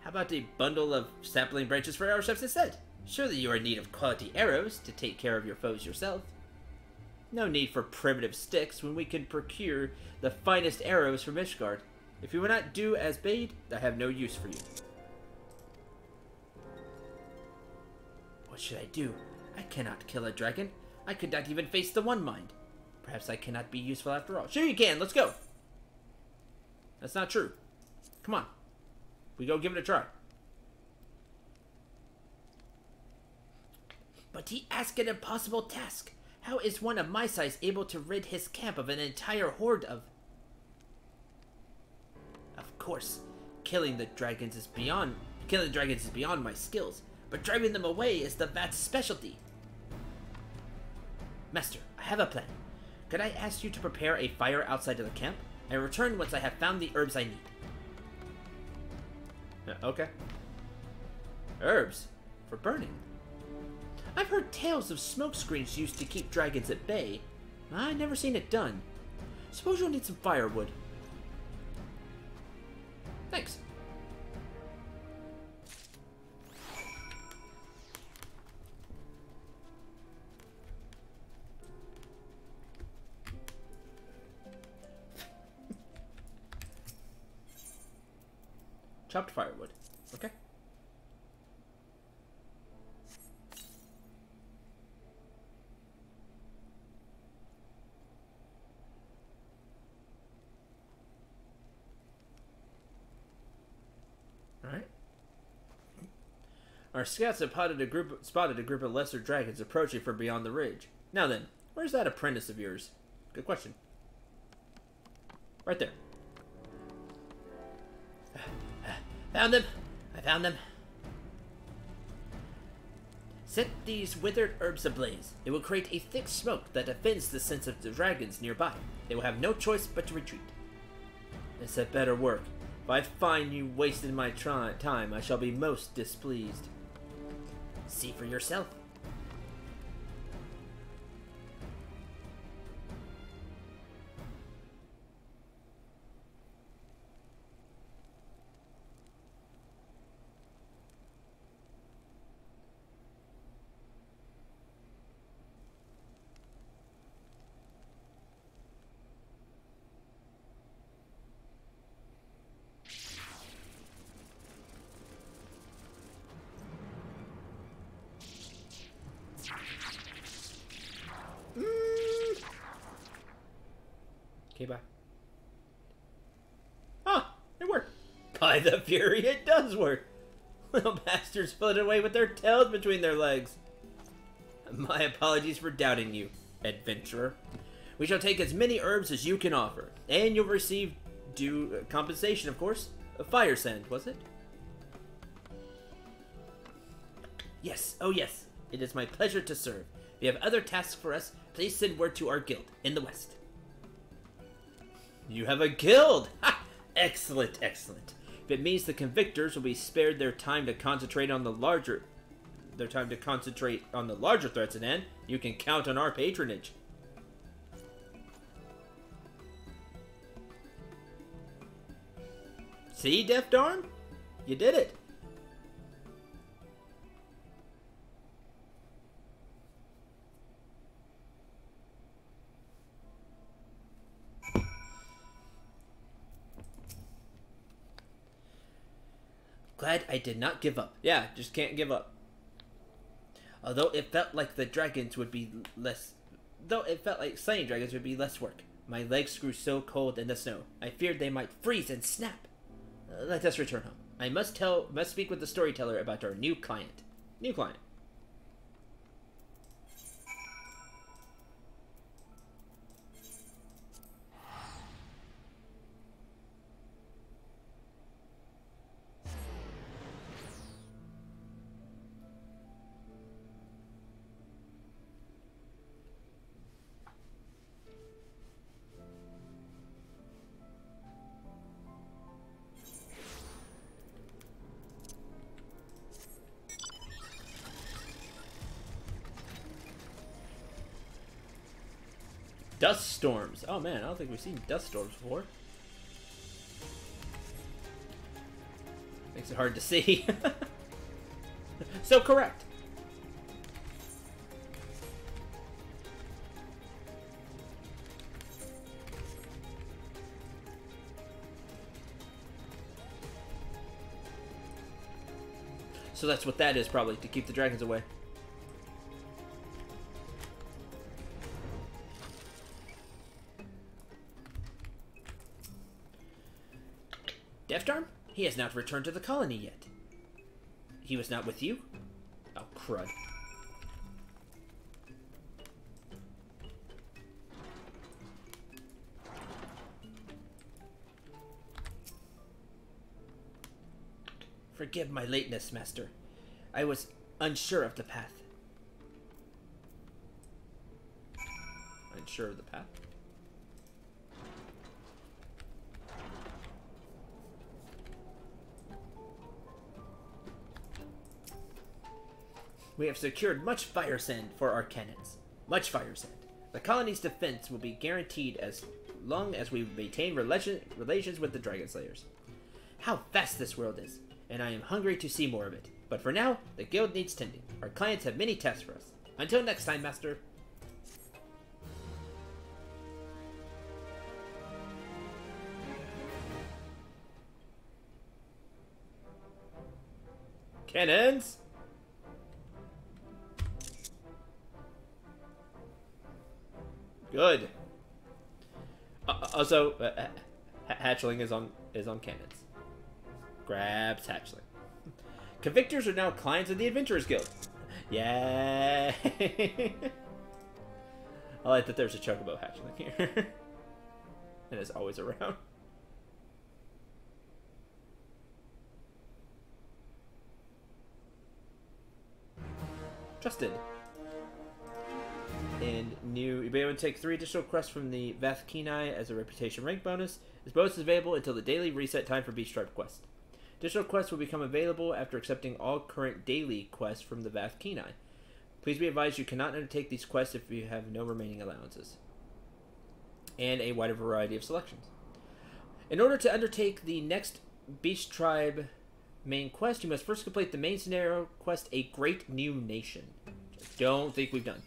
How about a bundle of sapling branches for arrow shafts instead? Surely you are in need of quality arrows to take care of your foes yourself. No need for primitive sticks when we can procure the finest arrows from Ishgard. If you will not do as bade, I have no use for you. What should I do? I cannot kill a dragon. I could not even face the one mind. Perhaps I cannot be useful after all. Sure you can, let's go. That's not true. Come on. We go give it a try. But he asked an impossible task. How is one of my size able to rid his camp of an entire horde of... Of course, killing the dragons is beyond... Killing the dragons is beyond my skills, but driving them away is the Vath's specialty. Master, I have a plan. Could I ask you to prepare a fire outside of the camp, and return once I have found the herbs I need? Uh, okay. Herbs? For burning? I've heard tales of smoke screens used to keep dragons at bay. I've never seen it done. Suppose you'll need some firewood. Thanks. (laughs) Chopped firewood. Okay. Alright. Our scouts have spotted a group spotted a group of lesser dragons approaching from beyond the ridge. Now then, where's that apprentice of yours? Good question. Right there. (sighs) Found them. I found them. Set these withered herbs ablaze. It will create a thick smoke that offends the sense of the dragons nearby. They will have no choice but to retreat. This had better work. If I find you wasted my time, I shall be most displeased. See for yourself. The fury, it does work. (laughs) Little bastards floated away with their tails between their legs. My apologies for doubting you, adventurer. We shall take as many herbs as you can offer, and you'll receive due compensation, of course. A fire sand, was it? Yes, oh yes. It is my pleasure to serve. If you have other tasks for us, please send word to our guild in the west. You have a guild! Ha! Excellent, excellent. It means the convictors will be spared their time to concentrate on the larger their time to concentrate on the larger threats at hand, you can count on our patronage. See, Deft Arm? You did it. Glad I did not give up. Yeah, just can't give up. Although it felt like the dragons would be less... Though it felt like slaying dragons would be less work. My legs grew so cold in the snow. I feared they might freeze and snap. Uh, let us return home. I must tell, must speak with the storyteller about our new client. New client. Dust storms. Oh man, I don't think we've seen dust storms before. Makes it hard to see. (laughs) so correct. So that's what that is, probably, to keep the dragons away. He has not returned to the colony yet. He was not with you? Oh, crud. Forgive my lateness, Master. I was unsure of the path. Unsure of the path? We have secured much fire sand for our cannons. Much fire sand. The colony's defense will be guaranteed as long as we maintain relation, relations with the Dragon Slayers. How vast this world is, and I am hungry to see more of it. But for now, the guild needs tending. Our clients have many tasks for us. Until next time, Master. Cannons! Good. Uh, also, uh, Hatchling is on is on cannons. Grabs Hatchling. Convictors are now clients of the Adventurers Guild. Yeah. (laughs) I like that there's a Chocobo Hatchling here. (laughs) and it's always around. Trusted and new. You'll be able to take three additional quests from the Vath Kenai as a reputation rank bonus. This bonus is available until the daily reset time for Beast Tribe quest. Additional quests will become available after accepting all current daily quests from the Vath Kenai. Please be advised you cannot undertake these quests if you have no remaining allowances. And a wider variety of selections. In order to undertake the next Beast Tribe main quest, you must first complete the main scenario quest, A Great New Nation. Don't think we've done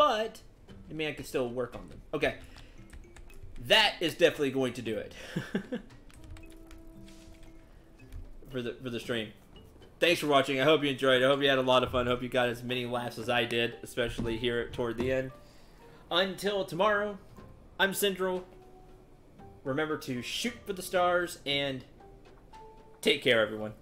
but I mean, I can still work on them. Okay. That is definitely going to do it. (laughs) for the for the stream. Thanks for watching. I hope you enjoyed. I hope you had a lot of fun. I hope you got as many laughs as I did, especially here toward the end. Until tomorrow, I'm Cendril. Remember to shoot for the stars and take care, everyone.